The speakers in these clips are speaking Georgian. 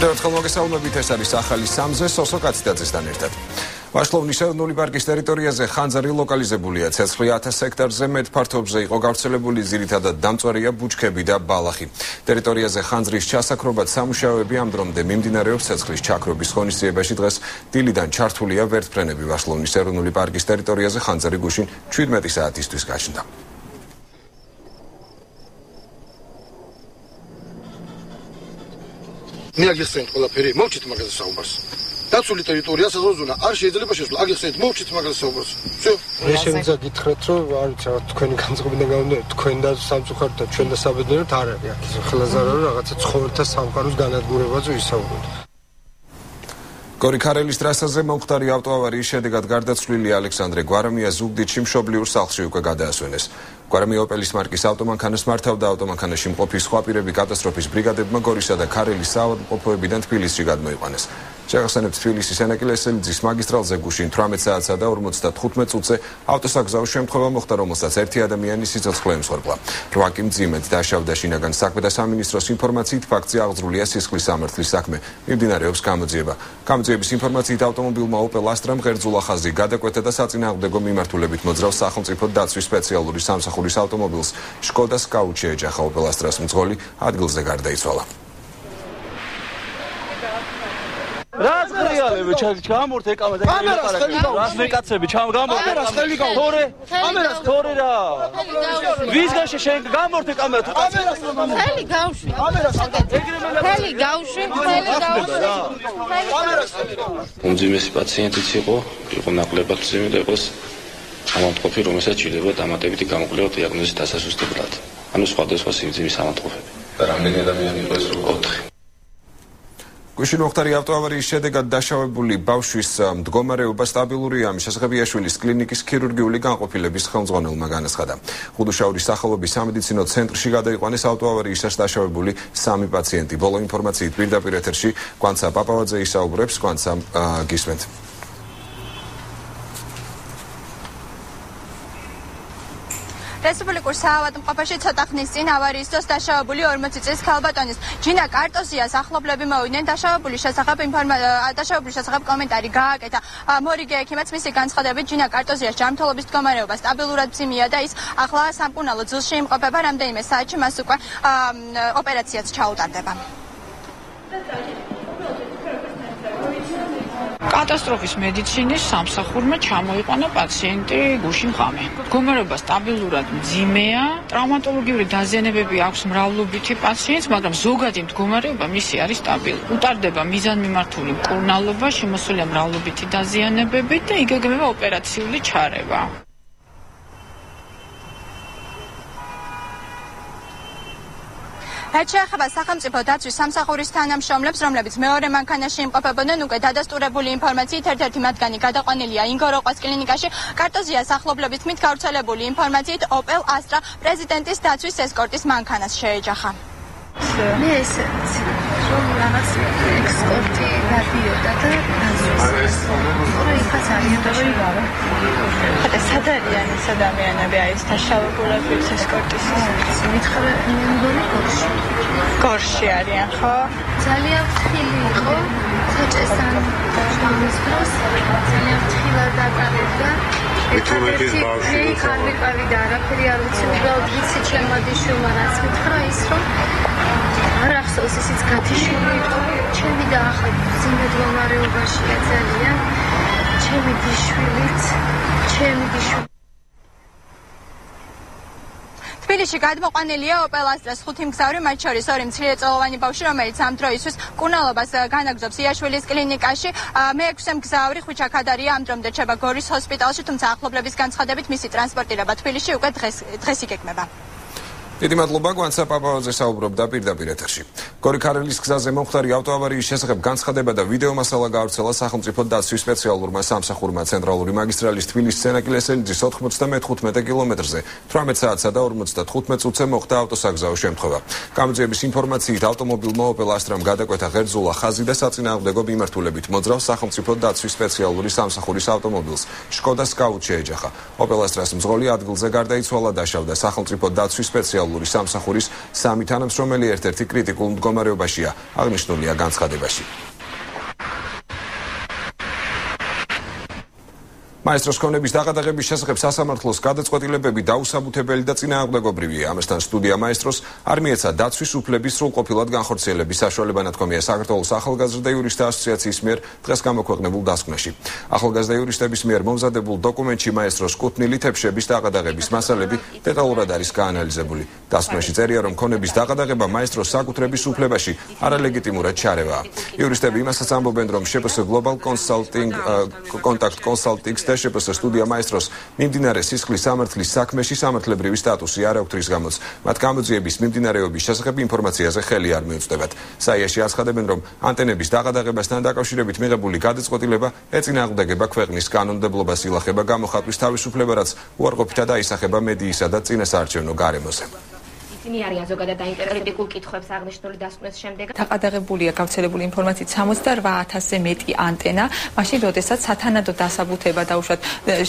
კიდევ ერთხელ მოგესალმებით ეს არის ახალი სამზე სოსო კაციტაძესთან ერთად. ვაშლოვნის ეროვნული პარკის ტერიტორიაზე ხანძარი ლოკალიზებულია ცეცხლი 1000 ჰექტარზე მეტ ფართობზე იყო გავრცელებული ძირითადად დამწვარია ბუჩქები და ბალახი. ტერიტორიაზე ხანძრის ჩასაქრობად სამუშაოები ამ დრომდე მიმდინარეობს ცეცხლის ჩაქრობის ღონისძიებაში დღეს დილიდან ჩართულია ვერტფრენები ვაშლოვნის ეროვნული პარკის ტერიტორიაზე ხანძარი გუშინ 17 საათისთვის გაჩნდა. მე აგიხსენეთ ყველაფერი, მოვჩით მაგაზე საუბარს. დაცული ტერიტორია საზოგადოება არ შეიძლება შესვლა. აგიხსენეთ, მოვჩით მაგაზე საუბარს. всё. მე შემიძლია გითხრათ, რომ არ ვიცი, რა თქვენი განწყობიდან გამომდინარე, თქვენ და სამწუხაროდ და ჩვენ და საბედნიეროდ არ არის აქ ის ხელაზარა რომ რაღაცა ცხოვრთა სამყაროს განადგურებაზე ვისაუბროთ. გორიქარელის ტრასაზე მომხდარი ავტოავარიის შედეგად გარდაცვლილი ალექსანდრე გვარამია ზუგდიდში მშობლიურ სახლში უკვე გადაასვენეს. გვარამი ოპელის მარკის ავტომანქანას მართავდა ავტომანქანაში მყოფი სხვა პირები კატასტროფის ბრიგადებმა გორისა და ქარელის საავადმყოფოებიდან თბილისში გადმოიყვანეს. შეგახსენებთ თბილისის ენაკილესელიძის მაგისტრალზე გუშინ 18 საათსა და 55 წუთზე ავტოსაგზაო შემთხვევა მოხდა, რომელსაც ერთი ადამიანი სიცოცხლე ემსხვერპლა. რვაკი მძიმედ დაშავდა შინაგან საქმეთა სამინისტროს ინფორმაციით, ფაქტზე აღძრულია სისხლის სამართლის საქმე. მიმდინარეობს გამოძიება. გამოძიების ინფორმაციით ავტომობილმა Opel Astra-მ ღერძულა ხაზი გადაკვეთა და საწინააღმდეგო მიმართულებით მოძრავ სახელმწიფო დაცვის სპეციალური სამსახური სამსახურის ავტომობილს შკოდა სკაუჩი ეჯახა ოპელ ასტრას მძღოლი ადგილზე გარდაიცვალა. რას ხრიალები ჩამორთ ეკამა და კამერას ხელი გაუშვი რას მეკაცები ჩამ გამორთ კამერას ხელი გაუშვი თორე კამერას თორე რა. ვის გაშე შენ? გამორთ ეკამა თუ კამერას ხელი გაუშვი კამერას ხელი გაუშვი ხელი გაუშვი კამერას ხელი გაუშვი უმძიმესი პაციენტიც იყო იყო ნაკლებად მძიმე და იყოს ამამტყოფი, რომელსაც შეიძლება დამატებითი გამოკვლევა დიაგნოზის დასასუსტებლად. ანუ სხვადასხვა სიმძიმის და რამდენი ადამიანი იყო ეს რო 4. გუშინ მოხდარი ავტოავარიის შედეგად დაშავებული ბავშვის მდგომარეობა სტაბილურია, ამის შესახებ იაშვილის კლინიკის ქირურგიული განყოფილების ხელმძღვანელმა განაცხადა. ხუდუშაურის სახელობის სამედიცინო ცენტრში გადაიყვანეს ავტოავარიისას დაშავებული სამი პაციენტი. ბოლო ინფორმაციით პირდაპირ ეთერში კვანცა პაპავაძე ისაუბრებს, კვანცა გისმენთ. რესპუბლიკურ საავადმყოფოში ცოტა ხნის წინ ავარიის დროს დაშავებული 40 წლის ქალბატონის ჯინა კარტოზიას ახლობლები მოვიდნენ დაშავებული შესახებ ინფორმაცია დაშავებული შესახებ კომენტარი გააკეთა. მორიგე ექიმაც მისი განცხადებით ჯინა კარტოზიას ჯანმრთელობის მდგომარეობა სტაბილურად მძიმეა და ის ახლა სამკურნალო ძილში იმყოფება რამდენიმე საათში მას უკვე ოპერაციაც ჩაუტარდება კატასტროფის მედიცინის სამსახურმა ჩამოიყვანა პაციენტი გუშინ ღამე. მდგომარეობა სტაბილურად მძიმეა, ტრავმატოლოგიური დაზიანებები აქვს მრავლობითი პაციენტს, მაგრამ ზოგადი მდგომარეობა მისი არის სტაბილური. უტარდება მიზანმიმართული მკურნალობა, შემოსულია მრავლობითი დაზიანებები და იგეგმება ოპერაციული ჩარევა. რაც შეეხება სახელმწიფო დაცვის სამსახურის თანამშრომლებს, რომლებიც მეორე მანქანაში იმყოფებოდნენ, უკვე დადასტურებული ინფორმაციით ერთ-ერთი მათგანი გადაყვანილია ინგოროყვას კლინიკაში. კარტოზიას ახლობლების თქმით, გავრცელებული ინფორმაციით Opel Astra პრეზიდენტის დაცვის ესკორტის მანქანას შეეჯახა. მე ეს რომ რაღაც ექსპორტი გადიოდა და დაზუსტეს. რა იქაც არიან და ხათა სად არიან ეს ადამიანები აი ეს დაშავებულები ესკორტის? მითხრა მე მგონი გორში. გორში არიან ხო? ძალიან ფრთხილი იყო. საჭესთან შამის დროს ძალიან ფრთხილად დაკარებდა. ერთადერთი ბავშვი ხარ ვიყავი და არაფერი არ ვიცი, უბრალოდ ვიცი ჩემმა დიშვილმა რაც მითხრა ის რომ არ ახსოვს ისიც გათიშვილი იყო ჩემი და ახლა ზიმედ მომარეობაშია ძალიან ჩემი დიშვილიც ჩემი დიშვილი თბილისში გადმოყვანილია Opel Astra-ს ხუთი მგზავრი, მათ შორის ორი მცირეწლოვანი ბავშვი, რომელიც ამ დროისთვის კუნალობას განაგზობს იაშვილის კლინიკაში. მე-6 მგზავრი ხვიჩა ქადარია ამ დრომდე ჩება გორის ჰოსპიტალში, თუმცა ახლობლების განცხადებით მისი ტრანსპორტირება თბილისში უკვე დღეს დღეს იგეგმება. დიდი მადლობა გვანცა პაპავაძე საუბრობდა პირდაპირ ეთერში. გორიქარელის გზაზე მომხდარი ავტოავარიის შესახებ განცხადება და ვიდეო მასალა გავრცელა სახელმწიფო დაცვის სპეციალურმა სამსახურმა ცენტრალური მაგისტრალის თბილისის სენაკილესელიძის 95 კილომეტრზე 18 საათსა და 55 წუთზე მოხდა ავტოსაგზაო შემთხვევა. გამოძიების ინფორმაციით ავტომობილმა Opel Astra-მ გადაკვეთა ღერძულა ხაზი და საწინააღმდეგო მიმართულებით მოძრავ სახელმწიფო დაცვის სპეციალური სამსახურის ავტომობილს. შკოდა სკაუჩი ეჯახა. Opel Astra-ს მძღოლი ადგილზე გარდაიცვალა და შავდა სახელმწიფო დაცვის მუნიციპალური სამსახურის სამი თანამშრომელი ერთ-ერთი კრიტიკულ მდგომარეობაშია აღნიშნულია განცხადებაში მაესტროს კონების დაღადაღების შესახებ სასამართლოს გადაწყვეტილებები დაუსაბუთებელი და წინააღმდეგობრივია. ამასთან სტუდია მაესტროს არმიეცა დაცვის უფლების სრულყოფილად განხორციელების საშუალება ნათქვამია საქართველოს ახალგაზრდა იურისტთა ასოციაციის მიერ დღეს გამოქვეყნებულ დასკვნაში. ახალგაზრდა იურისტების მიერ მომზადებულ დოკუმენტში მაესტროს კუთვნილი თებშების დაღადაღების მასალები დეტალურად არის გაანალიზებული. დასკვნაში წერია, რომ კონების დაღადაღება მაესტროს საკუთრების უფლებაში არალეგიტიმურად ჩარევაა. იურისტები იმასაც ამბობენ, რომ შეფს Global Consulting Contact Consulting და შეფს სტუდია მაესტროს მიმდინარე სისხლის სამართლის საქმეში სამართლებრივი სტატუსი არ აქვს გამოს. მათ გამოძიების მიმდინარეობის შესახებ ინფორმაციაზე ხელი არ მიუწვდებათ. საიაში აცხადებენ, რომ ანტენების დაღადაღებასთან დაკავშირებით მიღებული გადაწყვეტილება ეწინააღმდეგება ქვეყნის კანონმდებლობას ილახება გამოხატვის თავისუფლება, რაც უარყოფითად აისახება მედიისა და წინასაარჩევნო გარემოზე. ისინი არიან ზოგადად დაინტერესებული. კითხვებს აღნიშნული დასკვნის შემდეგ. დაყადაღებულია გავრცელებული ინფორმაციით 68000-ზე მეტი ანტენა, მაშინ როდესაც სათანადო დასაბუთება დაუშვათ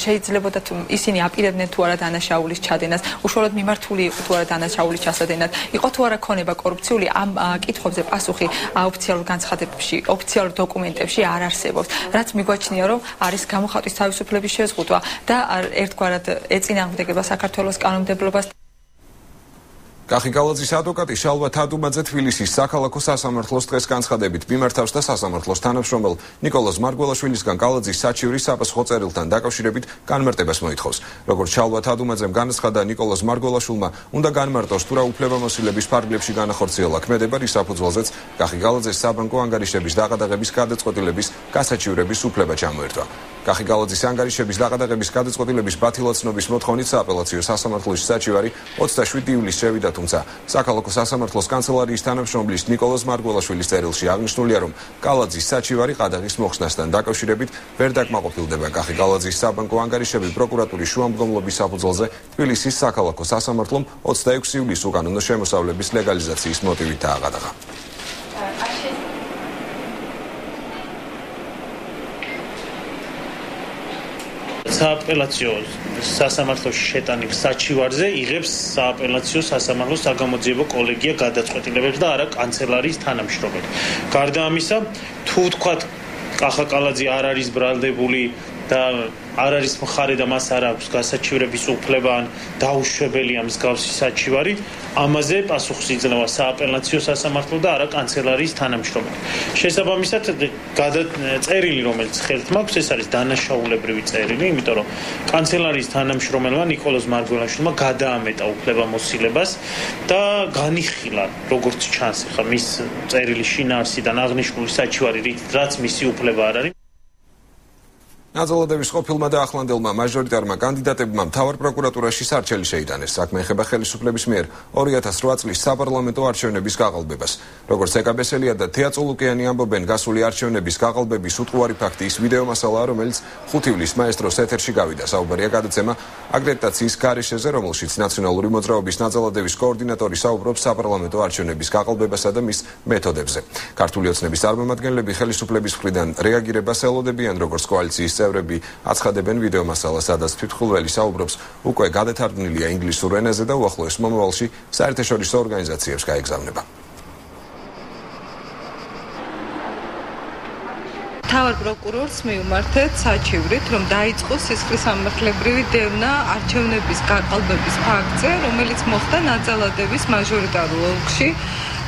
შეიძლება და ისინი აპირებდნენ თუ არა დანაშაულის ჩადენას, უშუალოდ მიმართული იყო თუ არა დანაშაულის ჩასადენად. იყო თუ არა ქონება კორუფციული ამ კითხვებზე პასუხი ოფიციალურ განცხადებებში, ოფიციალურ დოკუმენტებში არ არსებობს, რაც მიგვაჩნია რომ არის გამოხატვის თავისუფლების შეზღუდვა და ერთგვარად ეწინააღმდეგება საქართველოს კანონმდებლობას კახიკალაძის ადვოკატი შალვა თადუმაძე თბილისის საქალაქო სასამართლოს დღეს განცხადებით მიმართავს და სასამართლოს თანამშრომელ نيكოლოზ მარგველაშვილისგან კალაძის საჩივრის საპასუხო წერილთან დაკავშირებით განმარტებას მოითხოვს. როგორც შალვა თადუმაძემ განაცხადა, نيكოლოზ მარგველაშვილმა უნდა განმარტოს თუ რა უფლებამოსილების ფარგლებში განახორციელა ქმედება, რის საფუძველზეც კახიკალაძეს საბანკო ანგარიშების დაყადაღების გადაწყვეტილების გასაჩივრების უფლება ჩამოერთვა. კახიკალაძის ანგარიშების დაყადაღების გადაწყვეტილების ბათილაცნობის მოთხოვნით სააპელაციო სასამართლოში საჩივარი 27 ივლისს შევიდა თუ თუმცა საქალაქო სასამართლოს კანცელარიის თანამშრომლის نيكოლოზ მარგველაშვილის წერილში აღნიშნულია, რომ კალაძის საჩივარი ყადაღის მოხსნასთან დაკავშირებით ვერ დაკმაყოფილდება კახი კალაძის საბანკო ანგარიშები პროკურატურის შუამდგომლობის საფუძველზე თბილისის საქალაქო სასამართლომ 26 ივლისს უკანონო შემოსავლების ლეგალიზაციის მოტივით დააყადაღა. სააპელაციო სასამართლოში შეტანილ საჩივარზე იღებს სააპელაციო სასამართლო საგამოძიებო კოლეგია გადაწყვეტილებებს და არა კანცელარიის თანამშრომელი. გარდა ამისა, თუ თქვათ კახაკალაძე არ არის ბრალდებული და არ არის მხარე და მას არ აქვს გასაჩივრების უფლება ან დაუშვებელია მსგავსი საჩივარი, ამაზე პასუხს იძლევა სააპელაციო სასამართლო და არა კანცელარიის თანამშრომელი. შესაბამისად, წერილი, რომელიც ხელთ მაქვს, ეს არის დანაშაულებრივი წერილი, იმიტომ რომ კანცელარიის თანამშრომელმა نيكოლოზ მარგველაშვილმა გადაამეტა უფლებამოსილებას და განიხილა, როგორც ჩანს, ხა მის წერილი შინაარსიდან აღნიშნული საჩივარი, რაც მისი უფლება არ არის ნაზოლადების ყოფილმა და ახლანდელმა მაჟორიტარმა კანდიდატებმა მთავარ პროკურატურაში სარჩელი შეიტანეს. საქმე ეხება ხელისუფლების მიერ 2008 წლის საპარლამენტო არჩევნების გაყალბებას. როგორც ეკაბესელია და თეატრულუკიანი ამბობენ, გასული არჩევნების გაყალბების უტყუარი ფაქტი ის ვიდეო მასალაა, რომელიც 5 ივლისს მაესტროს ეთერში გავიდა. საუბარია გადაცემა აგრეტაციის გარეშეზე, რომელშიც ნაციონალური მოძრაობის ნაზოლადების კოორდინატორი საუბრობს საპარლამენტო არჩევნების გაყალბებასა და მის მეთოდებზე. ქართული ოცნების წარმომადგენლები ხელისუფლების მხრიდან რეაგირებას ელოდებიან, როგორც კოალიციის წევრები აცხადებენ ვიდეო მასალას, სადაც თვითმხილველი საუბრობს უკვე გადათარგმნილია ინგლისურ ენაზე და უახლოეს მომავალში საერთაშორისო ორგანიზაციებს გაეგზავნება. თავად პროკურორს მიუმართეთ საჩივრით, რომ დაიწყოს სისხლის სამართლებრივი დევნა არჩევნების გაყალბების ფაქტზე, რომელიც მოხდა ნაძალადების მაჟორიტარულ ოლქში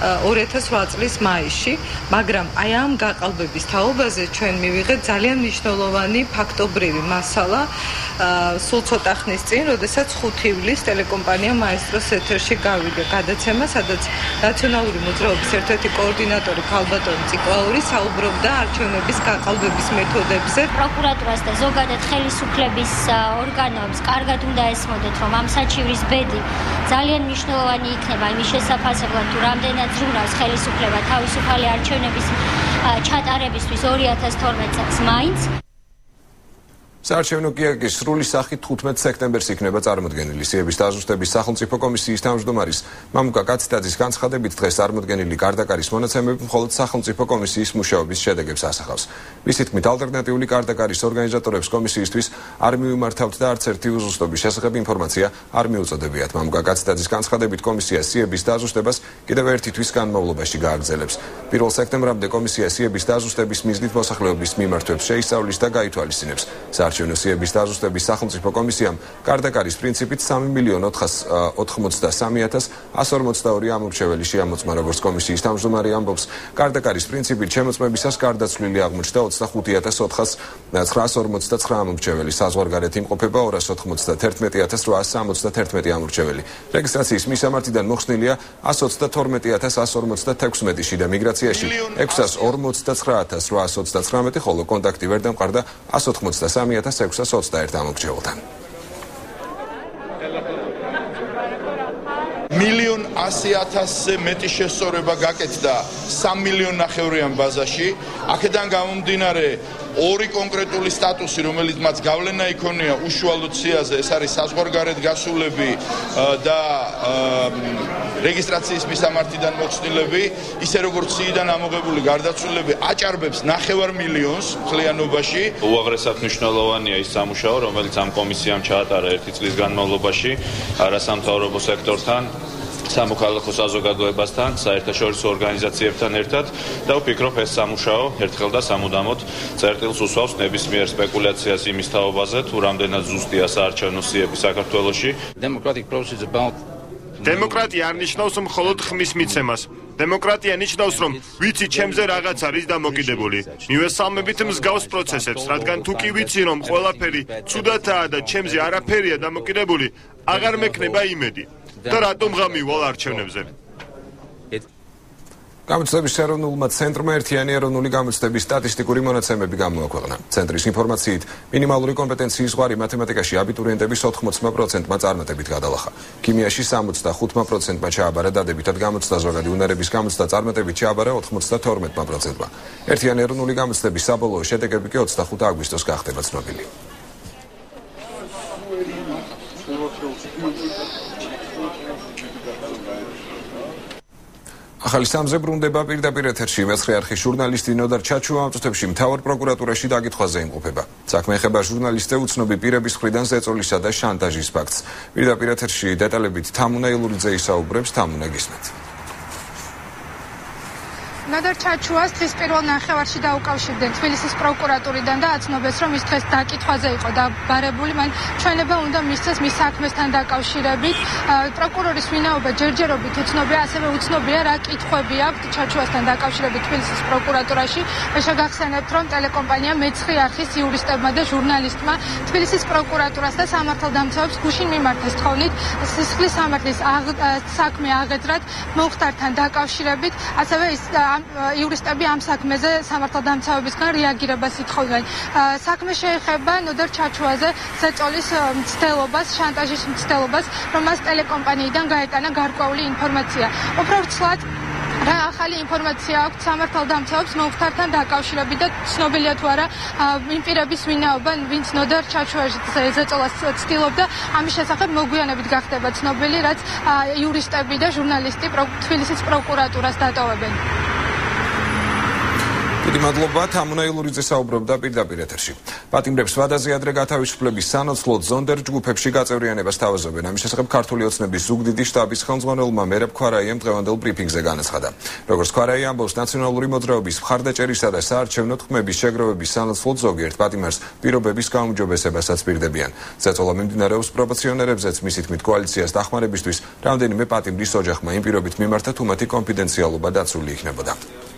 2008 წლის მაისში, მაგრამ აი ამ გაყალბების თაობაზე ჩვენ მივიღეთ ძალიან მნიშვნელოვანი ფაქტობრივი მასალა სულ ცოტა ხნის წინ, როდესაც 5 ივლისს ტელეკომპანია მაესტროს ეთერში გავიდა გადაცემა, სადაც ნაციონალური მოძრაობის ერთ-ერთი კოორდინატორი ქალბატონი ციკლაური საუბრობდა არჩევნების გაყალბების მეთოდებზე. პროკურატურას და ზოგადად ხელისუფლების ორგანოებს კარგად უნდა ესმოდეთ, რომ ამ საჩივრის ბედი ძალიან მნიშვნელოვანი იქნება იმის შესაძლებლად, თუ რამდენად ზრუნავს ხელისუფლება თავისუფალი არჩევნების ჩატარებისთვის 2012 წელს მაინც საარჩევნო კიაკის სრული სახით 15 სექტემბერს იქნება წარმოდგენილი სიების დაზუსტების სახელმწიფო კომისიის თავმჯდომარის მამუკა კაციტაძის განცხადებით დღეს წარმოდგენილი კარდაკარის მონაცემები მხოლოდ სახელმწიფო კომისიის მუშაობის შედეგებს ასახავს. მისი თქმით, ალტერნატიული კარდაკარის ორგანიზატორებს კომისიისთვის არ მიუმართავთ და არც ერთი უზუსტობის შესახებ ინფორმაცია არ მიუწოდებიათ. მამუკა კაციტაძის განცხადებით კომისია სიების დაზუსტებას კიდევ ერთი თვის განმავლობაში გააგრძელებს. 1 სექტემბრამდე კომისია სიების დაზუსტების მიზნით მოსახლეობის მიმართვებს შეისწავლის და გაითვალისწინებს. საარჩევნო სიების დაზუსტების სახელმწიფო კომისიამ კარდაკარის პრინციპით 3 მილიონ 483.142 ამორჩეველი შეამოწმა როგორც კომისიის თავმჯდომარე ამბობს. კარდაკარის პრინციპით შემოწმებისას გარდაცვლილი აღმოჩნდა 25959 ამორჩეველი. საზღვარგარეთ იმყოფება 291861 ამორჩეველი. რეგისტრაციის მისამართიდან მოხსნილია 122156 შიდა მიგრაციაში. 649819 ხოლო კონტაქტი ვერ დამყარდა 183 1621 ამოგჩეულთან. მილიონ 100000-ზე მეტი შესწორება გაკეთდა 3 მილიონ ნახევრიან ბაზაში. აქედან გამომდინარე ორი კონკრეტული სტატუსი, რომელიც მათ გავლენა იქონია უშუალოდ სიაზე, ეს არის საზღვარგარეთ გასულები და რეგისტრაციის მისამართიდან მოხსნილები, ისე როგორც სიიდან ამოღებული გარდაცვლილები აჭარბებს 9 მილიონს ხლიანობაში. უაღრესად მნიშვნელოვანია ის სამუშაო, რომელიც ამ კომისიამ ჩაატარა ერთი წლის განმავლობაში არასამთავრობო სექტორთან სამოქალაქო საზოგადოებასთან, საერთაშორისო ორგანიზაციებთან ერთად და ვფიქრობ ეს სამუშაო ერთხელ და სამუდამოდ წერტილს უსვავს ნებისმიერ სპეკულაციას იმის თაობაზე, თუ რამდენად ზუსტია საარჩევნო სიები საქართველოში. დემოკრატია არ ნიშნავს მხოლოდ ხმის მიცემას. დემოკრატია ნიშნავს, რომ ვიცი ჩემზე რაღაც არის დამოკიდებული. მივესალმებით მსგავს პროცესებს, რადგან თუ კი ვიცი, რომ ყველაფერი ცუდათაა და ჩემზე არაფერია დამოკიდებული, აღარ მექნება იმედი. და რატომ გამივალ არჩევნებზე? გამოცდების ეროვნულმა ცენტრმა ერთიანი ეროვნული გამოცდების სტატისტიკური მონაცემები გამოაქვეყნა. ცენტრის ინფორმაციით, მინიმალური კომპეტენციის ზღვარი მათემატიკაში აბიტურიენტების 80%-მა წარმატებით გადალახა. ქიმიაში 65%-მა ჩააბარა დადებითად გამოცდა ზოგადი უნარების გამოცდა წარმატებით ჩააბარა 92%-მა. ერთიანი ეროვნული გამოცდების საბოლოო შედეგები კი 25 აგვისტოს გახდება ცნობილი. ახალი სამზე ბრუნდება პირდაპირ ეთერში მეცხრე არხის ჟურნალისტი ნოდარ ჩაჩუა ამწუთებში მთავარ პროკურატურაში დაკითხვაზე იმყოფება. საქმე ეხება ჟურნალისტზე უცნობი პირების მხრიდან ზეწოლისა და შანტაჟის ფაქტს. პირდაპირ ეთერში დეტალებით თამუნა ილურიძე ისაუბრებს თამუნა გისმენთ. ნადარ ჩაჩუას დღის პირველ ნახევარში დაუკავშირდნენ თბილისის პროკურატურიდან და აცნობეს, რომ ის დღეს დაკითხვაზე იყო დაბარებული, მან ჩვენება უნდა მისცეს მის საქმესთან დაკავშირებით. პროკურორის ვინაობა ჯერჯერობით უცნობია, ასევე უცნობია რა კითხვები აქვს ჩაჩუასთან დაკავშირებით თბილისის პროკურატურაში. შეგახსენებთ, რომ ტელეკომპანია მეცხრე არხის იურისტებმა და ჟურნალისტმა თბილისის პროკურატურას და სამართალდამცავებს გუშინ მიმართეს თხოვნით სისხლის სამართლის საქმე აღეძრათ მომხდართან დაკავშირებით, ასევე ის ამ იურისტები ამ საქმეზე სამართალდამცავებისგან რეაგირებას ითხოვდნენ. საქმე შეეხება ნოდარ ჩაჩუაზე ზეწოლის მცდელობას, შანტაჟის მცდელობას, რომ მას ტელეკომპანიიდან გაეტანა გარკვეული ინფორმაცია. უფრო ვრცლად რა ახალი ინფორმაცია აქვს სამართალდამცავებს მომხდართან დაკავშირებით და ცნობილია თუ არა იმ პირების ვინაობა, ვინც ნოდარ ჩაჩუაზე ზეწოლას ცდილობდა, ამის შესახებ მოგვიანებით გახდება ცნობილი, რაც იურისტები და ჟურნალისტი თბილისის პროკურატურას დატოვებენ. დიდი მადლობა თამუნა ილურიძე საუბრობდა პირდაპირ ეთერში. პატიმრებს ვადაზე ადრე გათავისუფლების სანაცვლოდ ზონდერ ჯგუფებში გაწევრიანებას თავაზობენ. ამის შესახებ ქართული ოცნების ზუგდიდი შტაბის ხელმძღვანელმა მერაბ ქვარაიამ დღევანდელ ბრიფინგზე განაცხადა. როგორც ქვარაი ამბობს, ნაციონალური მოძრაობის მხარდაჭერისა და საარჩევნო თქმების შეგროვების სანაცვლოდ ზოგიერთ პატიმრს პირობების გაუმჯობესებასაც პირდებიან. ზეწოლა მიმდინარეობს პროპორციონერებზეც მისი თქმით კოალიციას დახმარებისთვის რამდენიმე პატიმრის ოჯახმა იმ პირობით მიმართა თუ მათი კონფიდენციალობა დაცული იქნებოდა.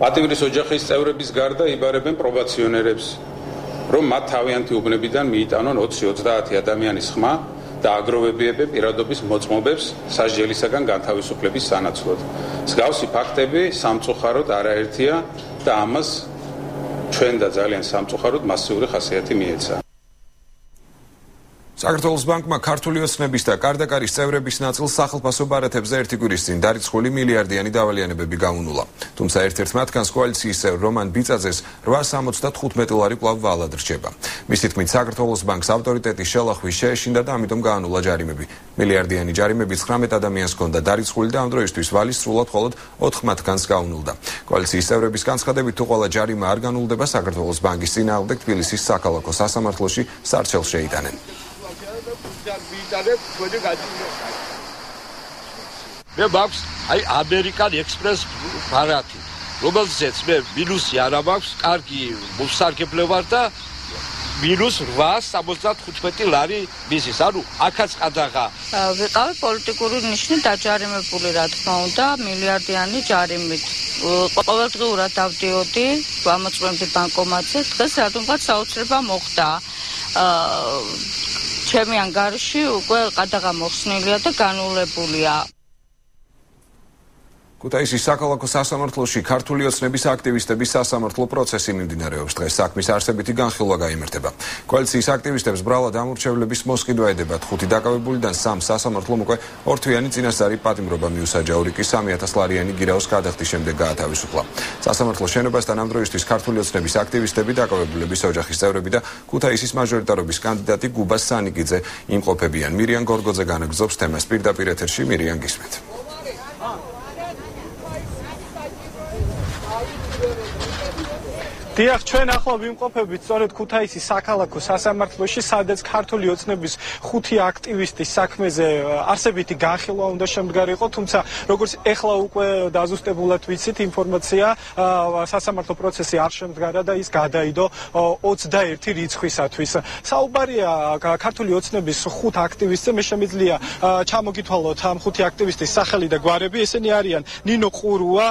პატიმრის ოჯახის წევრების გარდა იბარებენ პრობაციონერებს, რომ მათ თავიანთი უბნებიდან მიიტანონ 20-30 ადამიანის ხმა და აგროვებიებენ პირადობის მოწმობებს სასჯელისაგან განთავისუფლების სანაცვლოდ. მსგავსი ფაქტები სამწუხაროდ არაერთია და ამას ჩვენ და ძალიან სამწუხაროდ მასიური ხასიათი მიეცა. საქართველოს ბანკმა ქართული ოცნების და კარდაკარის წევრების ნაწილს სახელმწიფო ბარათებზე ერთი კვირის წინ დარიცხული მილიარდიანი დავალიანებები გაუნულა. თუმცა ერთ-ერთ მათგანს კოალიციის წევრ რომან ბიწაძეს 875 ლარი კვლავ ვალად რჩება. მისი თქმით, საქართველოს ბანკს ავტორიტეტის შელახვის შეეშინდა და ამიტომ გაანულა ჯარიმები. მილიარდიანი ჯარიმები 19 ადამიანს ჰქონდა დარიცხული და ამ დროისთვის ვალი სრულად მხოლოდ 4 მათგანს გაუნულდა. კოალიციის წევრების განცხადებით, თუ ყველა ჯარიმა არ განულდება, საქართველოს ბანკის წინააღმდეგ თბილისის საქალაქო სასამართლოში სარჩელს შეიტანენ. ვიტანებ თქვენი გაჭირება. მე მაქვს აი ამერიკან ექსპრეს ბარათი, რომელზეც მე მინუსი არ მაქვს, კარგი მოსარგებლე ვარ და მინუს 875 ლარი მისის. ანუ აქაც ყადაღა. ვიყავი პოლიტიკური ნიშნი დაჯარიმებული, რა თქმა უნდა, მილიარდიანი ჯარიმით. ყოველდღიურად დავდიოდი, ვამოწმებდი ბანკომატზე. დღეს რატომღაც საოცრება მოხდა. აა ჩემი ანგარიში უკვე ყადაღა მოხსნილია და განულებულია. კუთაისის საქალაქო სასამართლოში ქართული ოცნების აქტივისტების სასამართლო პროცესი მიმდინარეობს. დღეს საქმის არსებითი განხილვა გამართება კოალიციის აქტივისტებს ბრალად ამორჩევლების მოსყიდვა ედებათ ხუთი დაკავებულიდან სამ სასამართლომ უკვე ორთვიანი წინასწარი პატიმრობა მიუსაჯა ორი კი 3000 ლარიანი გირაოს გადახდის შემდეგ გაათავისუფლა. სასამართლო შენობასთან ამ დროისთვის ქართული ოცნების აქტივისტები დაკავებულების ოჯახის წევრები და კუთაისის მაჟორიტარობის კანდიდატი გუბა სანიკიძე იმყოფებიან. მირიან გორგოძე განაგზობს თემას. პირდაპირ ეთერში მირიან გისმით დიახ, ჩვენ ახლა ვიმყოფებით სწორედ ქუთაისის საქალაქო სასამართლოში, სადაც ქართული ოცნების ხუთი აქტივისტის საქმეზე არსებითი განხილვა უნდა შემდგარიყო, თუმცა როგორც ეხლა უკვე დაზუსტებულად ვიცით ინფორმაცია, სასამართლო პროცესი არ შემდგარა და ის გადაიდო 21 რიცხვისათვის. საუბარია ქართული ოცნების ხუთ აქტივისტზე, მე შემიძლია ჩამოგითვალოთ ამ ხუთი აქტივისტის სახელი და გვარები, ესენი არიან ნინო ყურუა,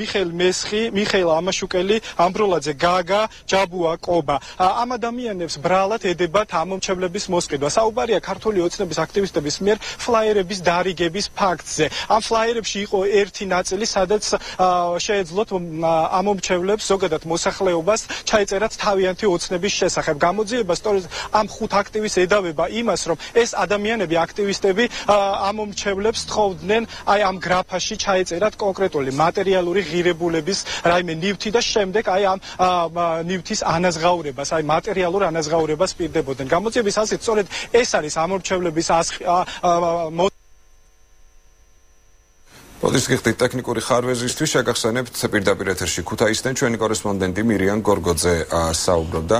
მიხეილ მესხი, მიხეილ ამაშუკელი, ამბროლაძე გაგა, ჯაბუა, კობა. ამ ადამიანებს ბრალად ედებათ ამომრჩევლების მოსყიდვა. საუბარია ქართული ოცნების აქტივისტების მიერ ფლაიერების დარიგების ფაქტზე. ამ ფლაიერებში იყო ერთი ნაწილი, სადაც შეეძლოთ ამომრჩევლებს ზოგადად მოსახლეობას ჩაეწერათ თავიანთი ოცნების შესახებ. გამოძიება სწორედ ამ ხუთ აქტივისტს ედავება იმას, რომ ეს ადამიანები აქტივისტები ამომრჩევლებს თხოვდნენ აი ამ გრაფაში ჩაეწერათ კონკრეტული მატერიალური ღირებულების რაიმე ნივთი და შემდეგ აი ამ ნივთის ანაზღაურებას, აი მატერიალურ ანაზღაურებას პირდებოდნენ. გამოძიების ასეთ სწორედ ეს არის ამორჩევლების გიხდით ტექნიკური ხარვეზისთვის. შეგახსენებთ პირდაპირ ეთერში ქუთაისიდან ჩვენი კორესპონდენტი მირიან გორგოძე საუბრობდა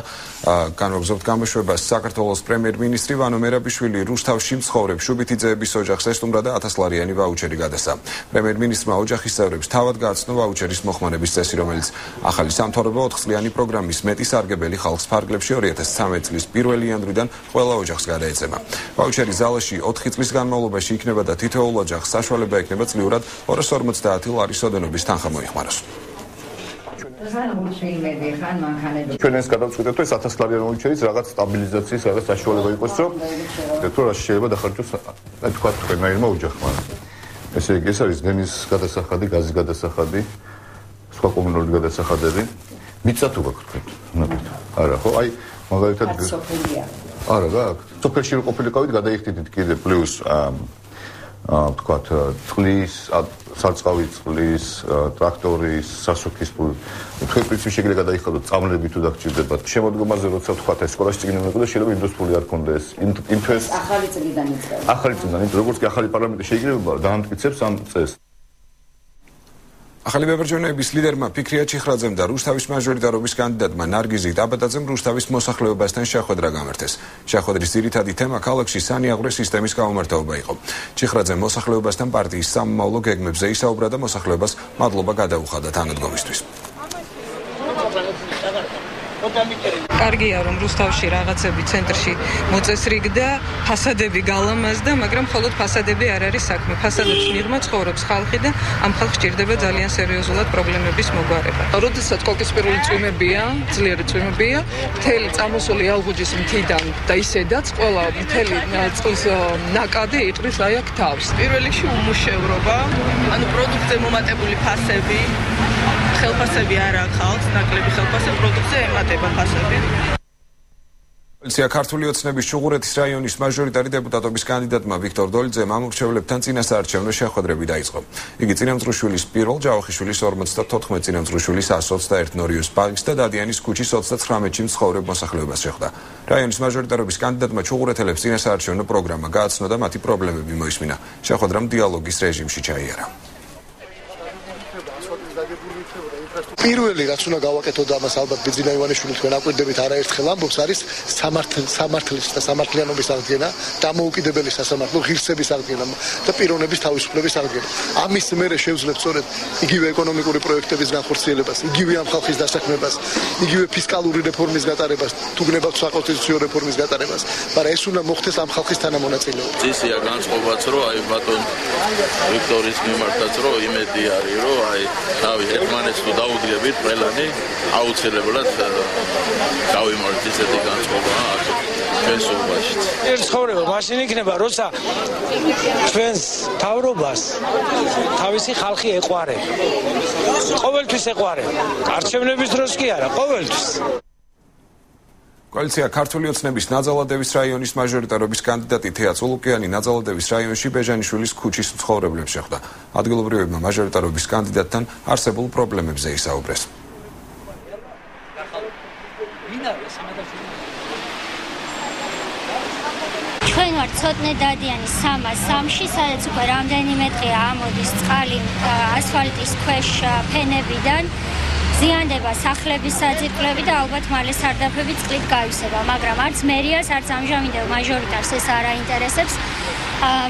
განვაგზობთ გამოშვებას საქართველოს პრემიერ-მინისტრი ვანო მერაბიშვილი რუსთავში მცხოვრებ შუბითიძეების ოჯახს ესტუმრა და 1000 ლარიანი ვაუჩერი გადასცა. პრემიერ-მინისტრმა ოჯახის წევრებს თავად გააცნო ვაუჩერის მოხმარების წესი რომელიც ახალი სამთავრობო 4 წლიანი პროგრამის მეტი სარგებელი ხალხს ფარგლებში 2013 წლის 1 იანვრიდან ყველა ოჯახს გადაეცემა ვაუჩერი ზალაში 4 წლის განმავლობაში იქნება და თითოეულ ოჯახს საშუალება ექნება წლიურად 250 ლარის ოდენობის თანხა მოიხმაროს. ჩვენ ეს გადავწყვიტეთ, ეს 1000 ლარიანი მოიჩერეს რაღაც სტაბილიზაციის რაღაც საშუალება იყოს, რომ თუ რა შეიძლება დახარჯოს, აი თქვა თქვენაირმა ოჯახმა. ესე იგი, ეს არის დენის გადასახადი, გაზის გადასახადი, სხვა კომუნალური გადასახადები. მიწა თუ გაქვთ თქვენ? ნაკეთ. არა, ხო? აი, მაგალითად არა, გაქვთ. სოფელში რო ყოფილიყავით, გადაიხდით კიდე პლუს აა აა თქვათ წყლის სარწყავი წყლის ტრაქტორის სასუქის თქვენ პრინციპი შეიძლება გადაიხადოთ წამლები თუ დაგჭირდებათ. შემოდგომაზე როცა თქვათ ეს სკოლაში წიგნები მეკლა შეიძლება ინდუსტრიული არ კონდეს იმ თვეს ახალი წიგნიდან იწყება ახალი წიგნიდან იმიტომ როგორც კი ახალი პარლამენტი შეიძლება დაამტკიცებს ამ წესს ახალი ბებერჯონების ლიდერმა ფიქრია ჩიხრაძემ და რუსთავის მაჟორიტარობის კანდიდატმა ნარგიზი ტაბატაძემ რუსთავის მოსახლეობასთან შეხვედრა გამართეს. შეხვედრის ძირითადი თემა ქალაქში სანიაღვრე სისტემის გამომართვება იყო. ჩიხრაძემ მოსახლეობასთან პარტიის სამმავლო გეგმებზე ისაუბრა და მოსახლეობას მადლობა გადაუხადა თანადგომისთვის. კარგია რომ რუსთავში რაღაცები ცენტრში მოწესრიგდა, ფასადები გალამაზდა, მაგრამ მხოლოდ ფასადები არ არის საქმე. ფასადებს მიღმა ცხოვრობს ხალხი და ამ ხალხს ჭირდება ძალიან სერიოზულად პრობლემების მოგვარება. როდესაც კოკისპირული წვიმებია, ძლიერი წვიმებია, მთელი წამოსული ალღუჯის მთიდან და ისედაც ყველა მთელი წყლის ნაკადი იტყვის აი აქ თავს. პირველ რიგში უმუშევრობა, ანუ პროდუქტზე მომატებული ფასები ხელფასები არ აქვს ხალხს, ნაკლები ხელფასები პროდუქცია ემატება ფასები. იცია ქართული ოცნების ჩუღურეთის რაიონის მაჟორიტარი დეპუტატობის კანდიდატმა ვიქტორ დოლიძემ ამორჩევლებთან წინასაარჩევნო შეხვედრები დაიწყო. იგი წინამძღვრიშვილის პირველ ჯავახიშვილის 54 წინამძღვრიშვილის 121 ნორიოს პარკს და დადიანის ქუჩის 39-ში მცხოვრებ მოსახლეობას შეხვდა. რაიონის მაჟორიტარობის კანდიდატმა ჩუღურეთელებს წინასაარჩევნო პროგრამა გააცნო და მათი პრობლემები მოისმინა. შეხვედრამ დიალოგის რეჟიმში ჩაიარა. პირველი რაც უნდა გავაკეთო და ამას ალბათ ბიძინა ივანიშვილი თქვენ აკვირდებით არაერთხელ ამბობს არის სამართლის სამართლის და სამართლიანობის აღდგენა, დამოუკიდებელი სასამართლო ღირსების აღდგენა და პიროვნების თავისუფლების აღდგენა. ამის მერე შევძლებთ სწორედ იგივე ეკონომიკური პროექტების განხორციელებას, იგივე ამ ხალხის დასაქმებას, იგივე ფისკალური რეფორმის გატარებას, თუ გნებავთ საკონსტიტუციო რეფორმის გატარებას, მაგრამ ეს უნდა მოხდეს ამ ხალხის თანამონაწილეობით. წისია განწყობაც რომ აი ბატონ ვიქტორის მიმართაც რომ იმედი არის რომ აი თავი ერთმანეთს თუ დაუდგებით ყველანი აუცილებლად გავიმართ ისეთი განწყობა ჩვენს უბაში. ერთ ცხოვრება მაშინ იქნება, როცა ჩვენს თავრობას თავისი ხალხი ეყვარება. ყოველთვის ეყვარება. არჩევნების დროს კი არა, ყოველთვის. კოალიცია ქართული ოცნების ნაძალადევის რაიონის მაჟორიტარობის კანდიდატი თეა წულუკიანი ნაძალადევის რაიონში ბეჟანიშვილის ქუჩის მცხოვრებლებს შეხვდა. ადგილობრივებმა მაჟორიტარობის კანდიდატთან არსებულ პრობლემებზე ისაუბრეს. ჩვენ ვართ ცოტნე დადიანი 303-ში, სადაც უკვე რამდენიმე დღეა ამოდის წყალი ასფალტის ქვეშ ფენებიდან. ზიანდება სახლების საძირკვლები და ალბათ მალე სარდაფები წყლით გაივსება, მაგრამ არც მერიას, არც ამჟამინდელ მაჟორიტარს ეს არ აინტერესებს.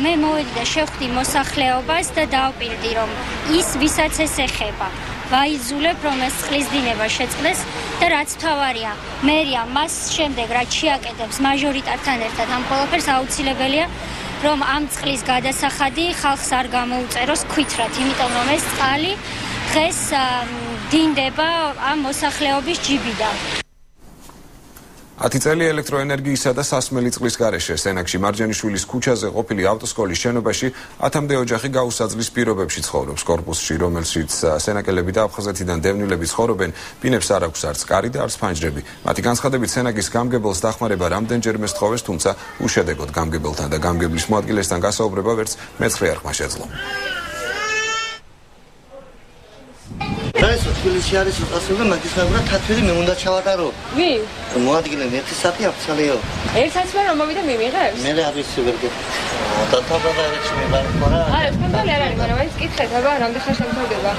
მე მოვედი და შევხვდი მოსახლეობას და დავპირდი, რომ ის ვისაც ეს ეხება, ვაიზულებ, რომ ეს წყლის დინება შეწყდეს და რაც თავარია, მერია მას შემდეგ რაც შეაკეთებს მაჟორიტართან ერთად ამ ყველაფერს აუცილებელია რომ ამ წყლის გადასახადი ხალხს არ გამოუწეროს ქვითრად, იმიტომ რომ ეს წყალი დღეს დინდება ამ მოსახლეობის ჯიბიდან. 10 წელი ელექტროენერგიისა და სასმელი წყლის გარეშე სენაკში მარჯანიშვილის ქუჩაზე ყოფილი ავტოსკოლის შენობაში 10-მდე ოჯახი გაუსაძლის პირობებში ცხოვრობს კორპუსში, რომელშიც სენაკელები და აფხაზეთიდან დევნილები ცხოვრობენ, ბინებს არ აქვს არც კარი და არც ფანჯრები. მათი განცხადებით სენაკის გამგებელს დახმარება რამდენჯერმე სთხოვეს, თუმცა უშედეგოდ გამგებელთან და გამგებლის მოადგილესთან გასაუბრება ვერც მეცხრე არ ხმა შეძლო. დაესო თბილისში არის უწასული და მაგისტრატურა თათვილი მე უნდა ჩავატარო. ვი? მოადგილე ერთი საათი აფცალიო. ერთ საათს მე რომ მოვიდა მიმიღებს? მე არ ვიცი ვერგე. და თავად არ ეცი მე ხარა. აი, თქვენ არ არის, მაგრამ აი კითხეთ, აბა, რამდენ ხარ შემთხვევა?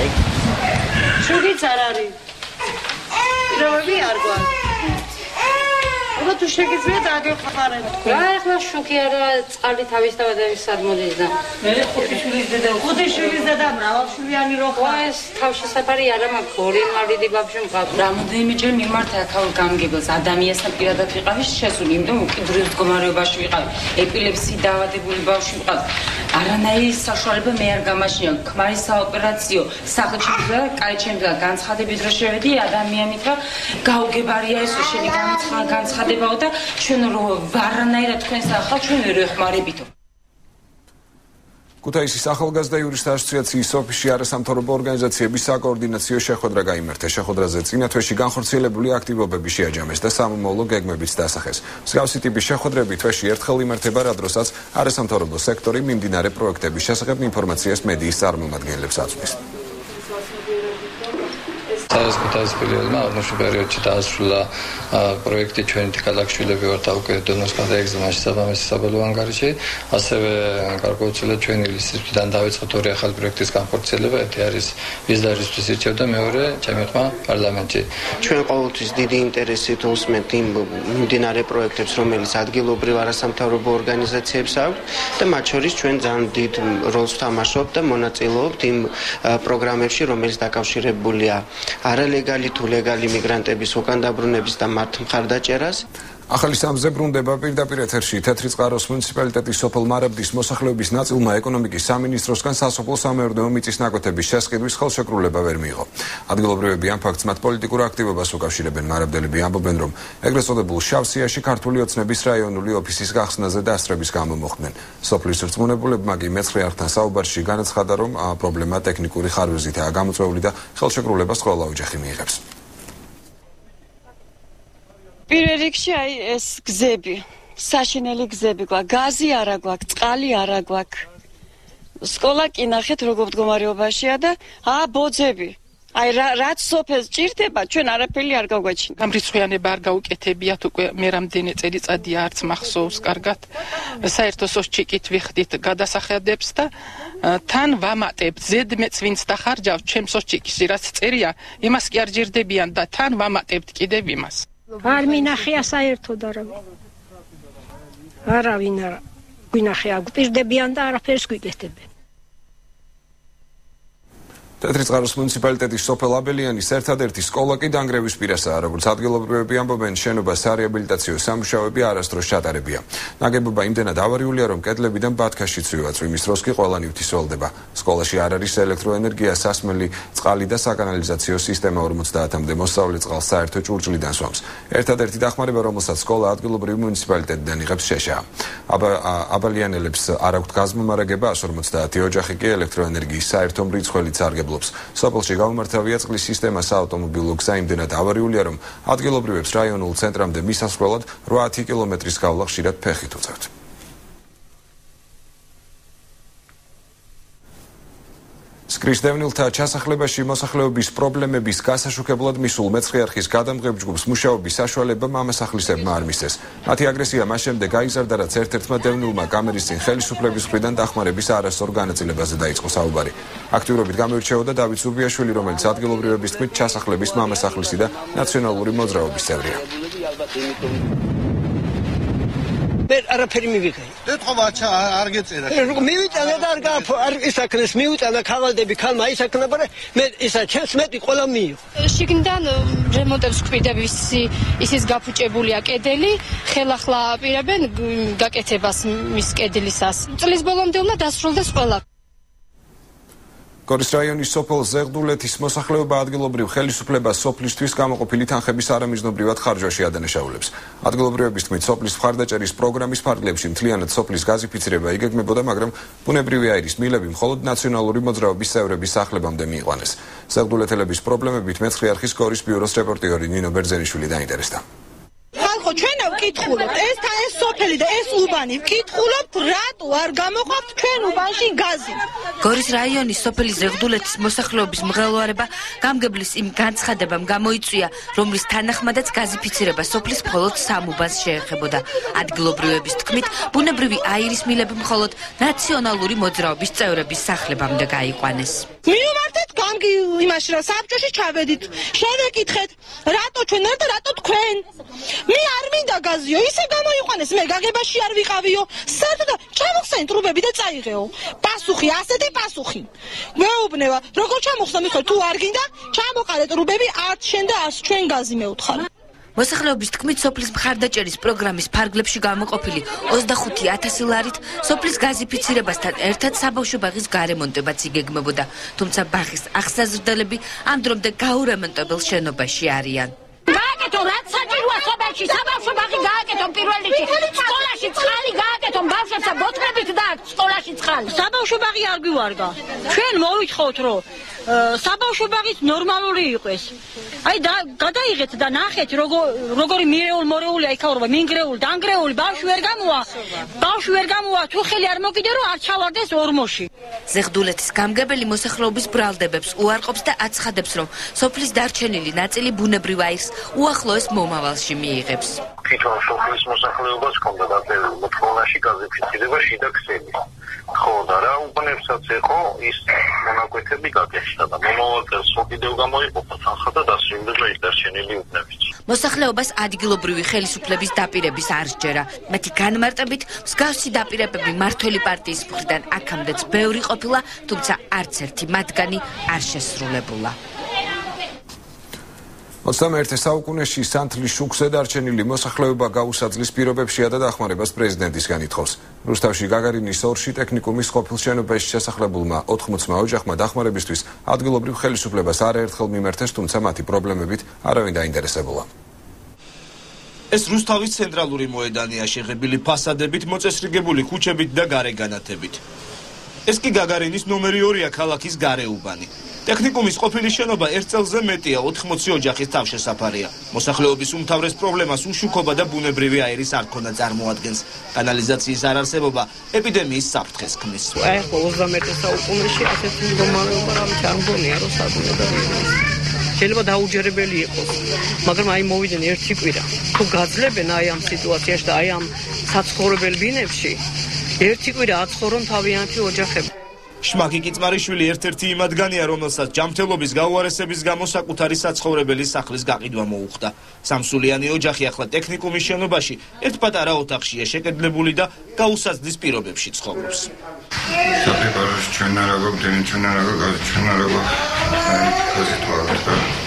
აი. შუგიც არ არის. რომები არ გვაქვს? აბა თუ შეგიძლია დაგეხმაროთ. რა ახლა შუქი არა წყალი თავის თავადების სადმოდის და მე ხუთი შვილის დედა ხუთი შვილის დედა მრავალშვილიანი რო ხარ. ეს თავშესაფარი არა მაქვს ორი მარიდი ბავშვი მყავს. რამოდენიმეჯერ მიმართა ახალ გამგებელს. ადამიანსთან პირადად ვიყავი შესული იმიტომ უკიდურეს მდგომარეობაში ვიყავი. ეპილეფსი დაავადებული ბავშვი მყავს არანაირი საშუალება მე არ გამაშია ქმარის საოპერაციო. სახლში და კაი ჩემს განცხადებით რო შევედი ადამიანით რა გაუგებარია ეს შენი განცხადება ხდებაო და ჩვენ რო ვარანაირად თქვენს ახალ ჩვენ ვერ ეხმარებითო ქუთაისის ახალგაზრდა იურისტთა ასოციაციის ოფისში არასამთავრობო ორგანიზაციების საკოორდინაციო შეხვედრა გამართეს. შეხვედრაზე წინა თვეში განხორციელებული აქტივობები შეაჯამეს და სამომავლო გეგმებიც დასახეს. მსგავსი ტიპის შეხვედრები თვეში ერთხელ იმართება, რა დროსაც არასამთავრობო სექტორი მიმდინარე პროექტების შესახებ ინფორმაციას მედიის წარმომადგენლებს აწვდის. საერთოდ ქუთაისის პერიოდმა აღმოჩნდა პერიოდში დაასრულა პროექტი ჩვენი თიკალაკშვილები ვართ უკვე დონოს გადაეგზავნა შესაბამისი საბოლოო ანგარიში ასევე გარკვეულწილად ჩვენი ლისტიდან დაიწყოთ ორი ახალი პროექტის განხორციელება. ერთი არის ვიზდარისთვის ირჩევდა მეორე ჩემი ხმა პარლამენტში ჩვენ ყოველთვის დიდი ინტერესით უსმენთ იმ მიმდინარე პროექტებს რომელიც ადგილობრივ არასამთავრობო ორგანიზაციებს აქვს და მათ შორის ჩვენ ძალიან დიდ როლს ვთამაშობთ და მონაწილეობთ იმ პროგრამებში რომელიც დაკავშირებულია არალეგალი თუ ლეგალი მიგრანტების უკან დაბრუნების და მათ მხარდაჭერას ახალი სამზე ბრუნდება პირდაპირ ეთერში თეთრი წყაროს მუნიციპალიტეტის სოფელ მარაბდის მოსახლეობის ნაწილმა ეკონომიკის სამინისტროსგან სასოფლო სამეურნეო მიწის ნაკვეთების შესყიდვის ხელშეკრულება ვერ მიიღო. ადგილობრივები ამ ფაქტს მათ პოლიტიკურ აქტივობას უკავშირებენ. მარაბდელები ამბობენ, რომ ეგრეთ წოდებულ შავსიაში ქართული ოცნების რაიონული ოფისის გახსნაზე დასწრების გამო მოხდნენ. სოფლის რწმუნებულებმა კი მეცხრე ართან საუბარში განაცხადა, რომ პრობლემა ტექნიკური ხარვეზითაა გამოწვეული და ხელშეკრულებას ყველა ოჯახი მიიღებს. პირველ რიგში აი ეს გზები, საშინელი გზები გვაქვს, გაზი არა გვაქვს, წყალი არა გვაქვს. სკოლა კი ნახეთ როგორ მდგომარეობაშია და აა ბოძები. აი რაც სოფელს ჭირდება, ჩვენ არაფერი არ გავგვაჩინა. გამრიცხვიანება არ გაუკეთებიათ უკვე მე რამდენი წელიწადია არც მახსოვს კარგად. საერთო სოჭიკით ვიხდით გადასახადებს და თან ვამატებთ ზედმეც ვინც დახარჯავ ჩემს სოჭიკის რაც წერია, იმას კი არ ჯერდებიან და თან ვამატებთ კიდევ იმას. არ მინახია საერთოდ არა. არავინ არ გვინახია, გვპირდებიან და არაფერს გვიკეთებენ. თეთრიწყაროს მუნიციპალიტეტის სოფელ აბელიანის ერთადერთი სკოლა კი დანგრევის პირასაა, როგორც ადგილობრივები ამბობენ, შენობა სარეაბილიტაციო სამუშაოები არასდროს ჩატარებია. ნაგებობა იმდენად ავარიულია, რომ კედლებიდან ბათქაში ცვივა, წვიმის დროს კი ყველანი ვრთისველდება. სკოლაში არ არის ელექტროენერგია, სასმელი, წყალი და საკანალიზაციო სისტემა 50-მდე მოსწავლე წყალს საერთო ჭურჭლიდან სვამს. ერთადერთი დახმარება, რომელსაც სკოლა ადგილობრივი მუნიციპალიტეტიდან იღებს შეშა. აბა აბალიანელებს არ აქვთ გაზმომარაგება 150 ოჯახი კი ელექტროენერგიის საერთო მრიცხველი წარგებლა მშენებლობს. სოფელში გამომართავია წყლის სისტემა საავტომობილო გზა იმდენად ავარიულია, რომ ადგილობრივებს რაიონულ ცენტრამდე მისასვლელად 8 კილომეტრის გავლა ხშირად ფეხით უწევთ. სკრისტევნილთა ჩასახლებაში მოსახლეობის პრობლემების გასაშუქებლად მისულ მეცხრე არხის გადამღებ ჯგუფს მუშაობის საშუალება მამასახლისებმა არ მისცეს. მათი აგრესია მას შემდეგ გაიზარდა, რაც ერთ-ერთმა დევნილმა კამერის წინ ხელისუფლების მხრიდან დახმარების არასწორ განაწილებაზე დაიწყო საუბარი. აქტიურობით გამოირჩეოდა დავით სურბიაშვილი, რომელიც ადგილობრივების თქმით ჩასახლების მამასახლისი და ნაციონალური მოძრაობის წევრია. მე არაფერი მივიღე. ეთქობა ჩა არ გეწერა. მივიტანა და არ გაფ არ ისაქნეს მივიტანა ქაღალდები ქალმა ისაქნა მაგრამ მე ისა ჩემს მეტი ყველა მიიღო. შიგნიდან რემონტებს კვიდების ისის გაფუჭებულია კედელი, ხელახლა აპირებენ გაკეთებას მის კედლისას. წლის ბოლომდე უნდა დასრულდეს ყველა. გორის რაიონის სოფელ ზეგდულეთის მოსახლეობა ადგილობრივ ხელისუფლებას სოფლისთვის გამოყოფილი თანხების არამიზნობრივად ხარჯვაში ადანაშაულებს. ადგილობრივების თქმით, სოფლის მხარდაჭერის პროგრამის ფარგლებში მთლიანად სოფლის გაზიფიცირება იგეგმებოდა, მაგრამ ბუნებრივი აირის მილები მხოლოდ ნაციონალური მოძრაობის წევრების სახლებამდე მიიყვანეს. ზეგდულეთელების პრობლემებით მეცხრე არხის გორის ბიუროს რეპორტიორი ნინო ბერძენიშვილი დაინტერესდა. ხო ჩვენა ვკითხულობთ ეს თა ეს სოფელი და ეს უბანი ვკითხულობთ რატო არ გამოყოფთ ჩვენ უბანში გაზი? გორის რაიონის სოფელი ზეგდულეთის მოსახლეობის მღელვარება გამგებლის იმ განცხადებამ გამოიწვია რომლის თანახმადაც გაზიფიცირება სოფლის მხოლოდ სამ უბანს შეეხებოდა. ადგილობრივების თქმით ბუნებრივი აირის მილები მხოლოდ ნაციონალური მოძრაობის წევრების სახლებამდე გაიყვანეს მიუმართეთ გამგი იმაში რა საბჭოში ჩავედით შევეკითხეთ რატო ჩვენ და რატო თქვენ მე არ მინდა გაზიო, ისე გამოიყვანეს, მე გაგებაში არ ვიყავიო. საერთოდ ჩამოხსენ ტრუბები და წაიღეო. პასუხი, ასეთი პასუხი. მეუბნება, როგორ ჩამოხსნა მიხო, თუ არ გინდა, ჩამოყარე ტრუბები, არც შენ და არც ჩვენ გაზი მეუთხარ. მოსახლეობის თქმით, სოფლის მხარდაჭერის პროგრამის ფარგლებში გამოყოფილი 25000 ლარით სოფლის გაზიფიცირებასთან ერთად საბავშვო ბაღის გარემონტებაც იგეგმებოდა, თუმცა ბაღის აღსაზრდელები ამ დრომდე გაურემონტებელ შენობაში არიან. გააკეთო რაც საჭიროა სოფელში საბავშვო ბაღი გააკეთო პირველ რიგში. სკოლაში წყალი გააკეთო ბავშვებსა ბოთლებით და სკოლაში წყალი. საბავშვო ბაღი არ გვივარგა ჩვენ მოვითხოთ რომ საბავშვო ბაღის ნორმალური იყოს. აი და გადაიღეთ და ნახეთ როგორი მირეულ მორეულია იქაურობა, მინგრეული, დანგრეული, ბავშვი ვერ გამოვა. ბავშვი ვერ გამოვა, თუ ხელი არ მოკიდე რომ არ ჩავარდეს ორმოში. ზეგდულეთის გამგებელი მოსახლეობის ბრალდებებს უარყოფს და აცხადებს, რომ სოფლის დარჩენილი ნაწილი ბუნებრივ აირს უახლოეს მომავალში მიიღებს. თვითონ სოფლის მოსახლეობას ჰქონდა დაწეული მოთხოვნაში გაზიფიცირება შიდა ქსელი. ხო და რა უგნებსაც ეხო ის მონაკვეთები გაგეშთა და მომავალს ოდიდევ გამოიყოფა თანხა და დასრულდება ის დარჩენილი უგნებიც. მოსახლეობას ადგილობრივი ხელისუფლების დაპირების არ სჯერა. მათი განმარტებით, მსგავსი დაპირებები მართველი პარტიის მხრიდან აქამდეც ბევრი ყოფილა, თუმცა არც ერთი მათგანი არ შესრულებულა. 21 საუკუნეში სანთლის შუქზე დარჩენილი მოსახლეობა გაუსაძლის პირობებშია და დახმარებას პრეზიდენტისგან ითხოვს. რუსთავში გაგარინის ორში ტექნიკუმის ყოფილ შენობაში შესახლებულმა 80-მა ოჯახმა დახმარებისთვის ადგილობრივ ხელისუფლებას არაერთხელ მიმართეს, თუმცა მათი პრობლემებით არავინ დაინტერესებულა. ეს რუსთავის ცენტრალური მოედანია შეღებილი ფასადებით, მოწესრიგებული ქუჩებით და გარეგანათებით. ეს კი გაგარინის ნომერი 2-ია ქალაქის გარეუბანი. ტექნიკუმის ყოფილი შენობა ერთ წელზე მეტია 80 ოჯახის თავშესაფარია. მოსახლეობის უმთავრეს პრობლემას უშუქობა და ბუნებრივი აირის არ ქონა წარმოადგენს. კანალიზაციის არარსებობა ეპიდემიის საფრთხეს ქმნის. აი ხო 21 საუკუნეში ასეთი მდგომარეობა რამე არ მგონია რომ საკუთრებია შეიძლება დაუჯერებელი იყოს მაგრამ აი მოვიდნენ ერთი კვირა. თუ გაძლებენ აი ამ სიტუაციაში და აი ამ საცხოვრებელ ბინებში ერთი კვირა აცხოვრონ თავიანთი ოჯახები შმაკი კიწმარიშვილი ერთ-ერთი იმ ადგანია, რომელსაც ჯანმრთელობის გაუარესების გამო საკუთარი საცხოვრებელი სახლის გაყიდვა მოუხდა. სამსულიანი ოჯახი ახლა ტექნიკუმის შენობაში ერთ პატარა ოთახშია შეკედლებული და გაუსაზღვის პირობებში ცხოვრობს. საფეპაროში ჩვენ არ აგვდენი ჩვენ არ აგვგავ ჩვენ არ აგვ პოზიტივად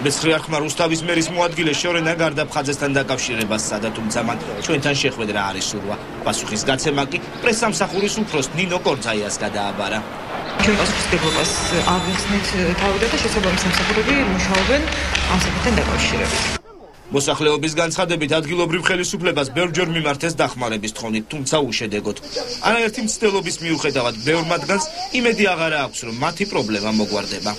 მეცხრე არხმა რუსთავის მერის მოადგილე შორენა გარდაფხაზესთან დაკავშირებას სადა თუმცა მან ჩვენთან შეხვედრა არის სურვა პასუხის გაცემა კი პრესამსახურის უფროს ნინო კორძაიას გადააბარა ჩვენ პასუხისგებლობას აღიხსნით თავიდან და შესაბამის სამსახურები მუშაობენ ამ საკითხთან დაკავშირებით მოსახლეობის განცხადებით ადგილობრივ ხელისუფლებას ბევრჯერ მიმართეს დახმარების თხოვნით, თუმცა უშედეგოდ. არაერთი მცდელობის მიუხედავად, ბევრ მათგანს იმედი აღარა აქვს, რომ მათი პრობლემა მოგვარდება.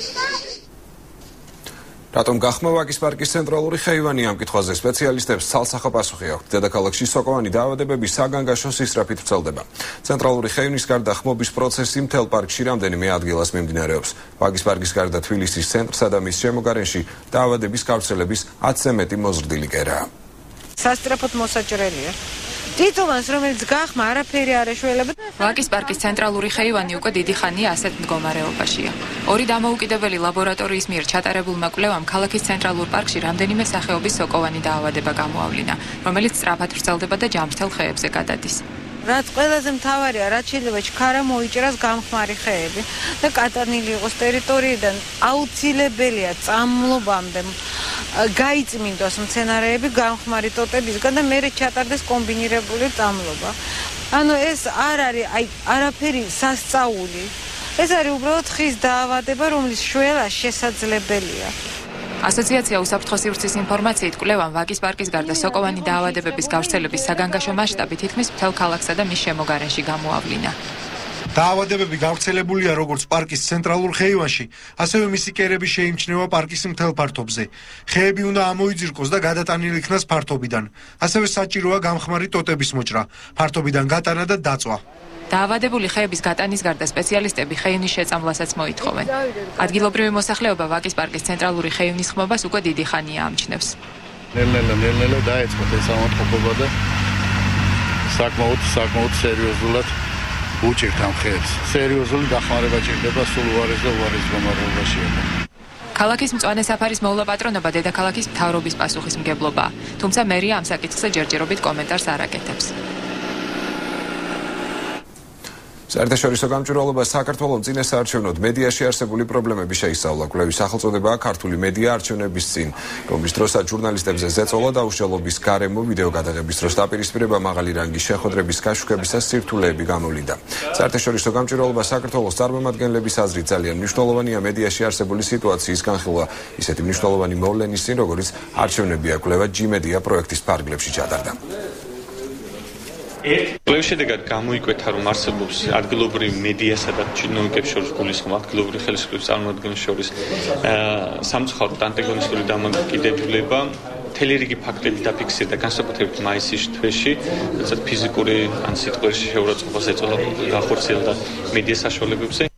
რატომ გახმა ვაკის პარკის ცენტრალური ხეივანი ამ კითხვაზე სპეციალისტებს ცალსახა პასუხი აქვს. დედაქალაქში სოკოვანი დაავადებები საგანგაშო სისწრაფით ვრცელდება. ცენტრალური ხეივნის გარდა ხმობის პროცესი მთელ პარკში რამდენიმე ადგილას მიმდინარეობს. ვაკის პარკის გარდა თბილისის ცენტრსა და მის შემოგარენში დაავადების გავრცელების 10-ზე მეტი მოზრდილი კერაა. სასტრაფოდ მოსაჭრელია. ტიტულს რომელიც გახმა არაფერი არ ეშველება ვაკის პარკის ცენტრალური ხეივანი უკვე დიდი ხანია ასეთ მდგომარეობაშია. ორი დამოუკიდებელი ლაბორატორიის მიერ ჩატარებულმა კვლევამ ქალაქის ცენტრალურ პარკში რამდენიმე სახეობის სოკოვანი დაავადება გამოავლინა რომელიც სწრაფად ვრცელდება და ჯამრთელ ხეებზე გადადის რაც ყველაზე მთავარია, რაც შეიძლება ჩქარა მოიჭრას გამხმარი ხეები და კატანილი იყოს ტერიტორიიდან აუცილებელია წამლობამდე გაიწმინდოს მცენარეები გამხმარი ტოტებისგან და მეორე ჩატარდეს კომბინირებული წამლობა. ანუ ეს არ არის აი არაფერი სასწაული. ეს არის უბრალოდ ხის დაავადება, რომლის შველა შესაძლებელია. ასოციაცია უსაფრთხო სივრცის ინფორმაციით კვლევამ ვაკის პარკის გარდა სოკოვანი დაავადებების გავრცელების საგანგაშო მასშტაბი თითქმის მთელ ქალაქსა და მის შემოგარენში გამოავლინა. დაავადებები გავრცელებულია როგორც პარკის ცენტრალურ ხეივანში, ასევე მისი კერები შეიმჩნევა პარკის მთელ ფართობზე. ხეები უნდა ამოიძირკოს და გადატანილი იქნას ფართობიდან. ასევე საჭიროა გამხმარი ტოტების მოჭრა, ფართობიდან გატანა და დაწვა. დაავადებული ხეების გატანის გარდა სპეციალისტები ხეივნის შეწამვლასაც მოითხოვენ. ადგილობრივი მოსახლეობა ვაკის პარკის ცენტრალური ხეივნის ხმობას უკვე დიდი ხანია ამჩნევს. ნელ-ნელა ნელ-ნელა დაიწყოთ ეს ამოწყობა და საკმაოდ საკმაოდ სერიოზულად უჭირთ ამ ხეებს. სერიოზული დახმარება ჭირდება სულ უარეს და უარეს გამარებაშია. ქალაქის მწვანე საფარის მოვლა პატრონობა დედაქალაქის მთავრობის პასუხისმგებლობა, თუმცა მერია ამ საკითხზე ჯერჯერობით კომენტარს არ აკეთებს. საერთაშორისო გამჭვირვალობა საქართველოს წინეს არჩევნოთ მედიაში არსებული პრობლემები შეისწავლა. კვლევის სახელწოდებაა ქართული მედია არჩევნების წინ, რომლის დროსაც ჟურნალისტებზე ზეწოლა და უშუალობის გარემო ვიდეო გადაღების დროს დაპირისპირება მაღალი რანგის შეხვედრების გაშუქების და სირთულეები გამოვლინდა. საერთაშორისო გამჭვირვალობა საქართველოს წარმომადგენლების აზრით ძალიან მნიშვნელოვანია მედიაში არსებული სიტუაციის განხილვა, ისეთი მნიშვნელოვანი მოვლენის წინ, როგორც არჩევნებია კვლევა G-Media პროექტის ფარგლებში ჩატარდა. კვლევის შედეგად გამოიკვეთა, რომ არსებობს ადგილობრივ მედიასა და ჩინოვნიკებს შორის გულისხმობა ადგილობრივი ხელისუფლების წარმომადგენლებს შორის სამწუხაროდ ანტაგონისტური დამოკიდებულება მთელი რიგი ფაქტები დაფიქსირდა განსაკუთრებით მაისის თვეში, როდესაც ფიზიკური ან სიტყვების შეურაცხყოფას ეწოდა გახორციელდა მედია საშუალებებზე.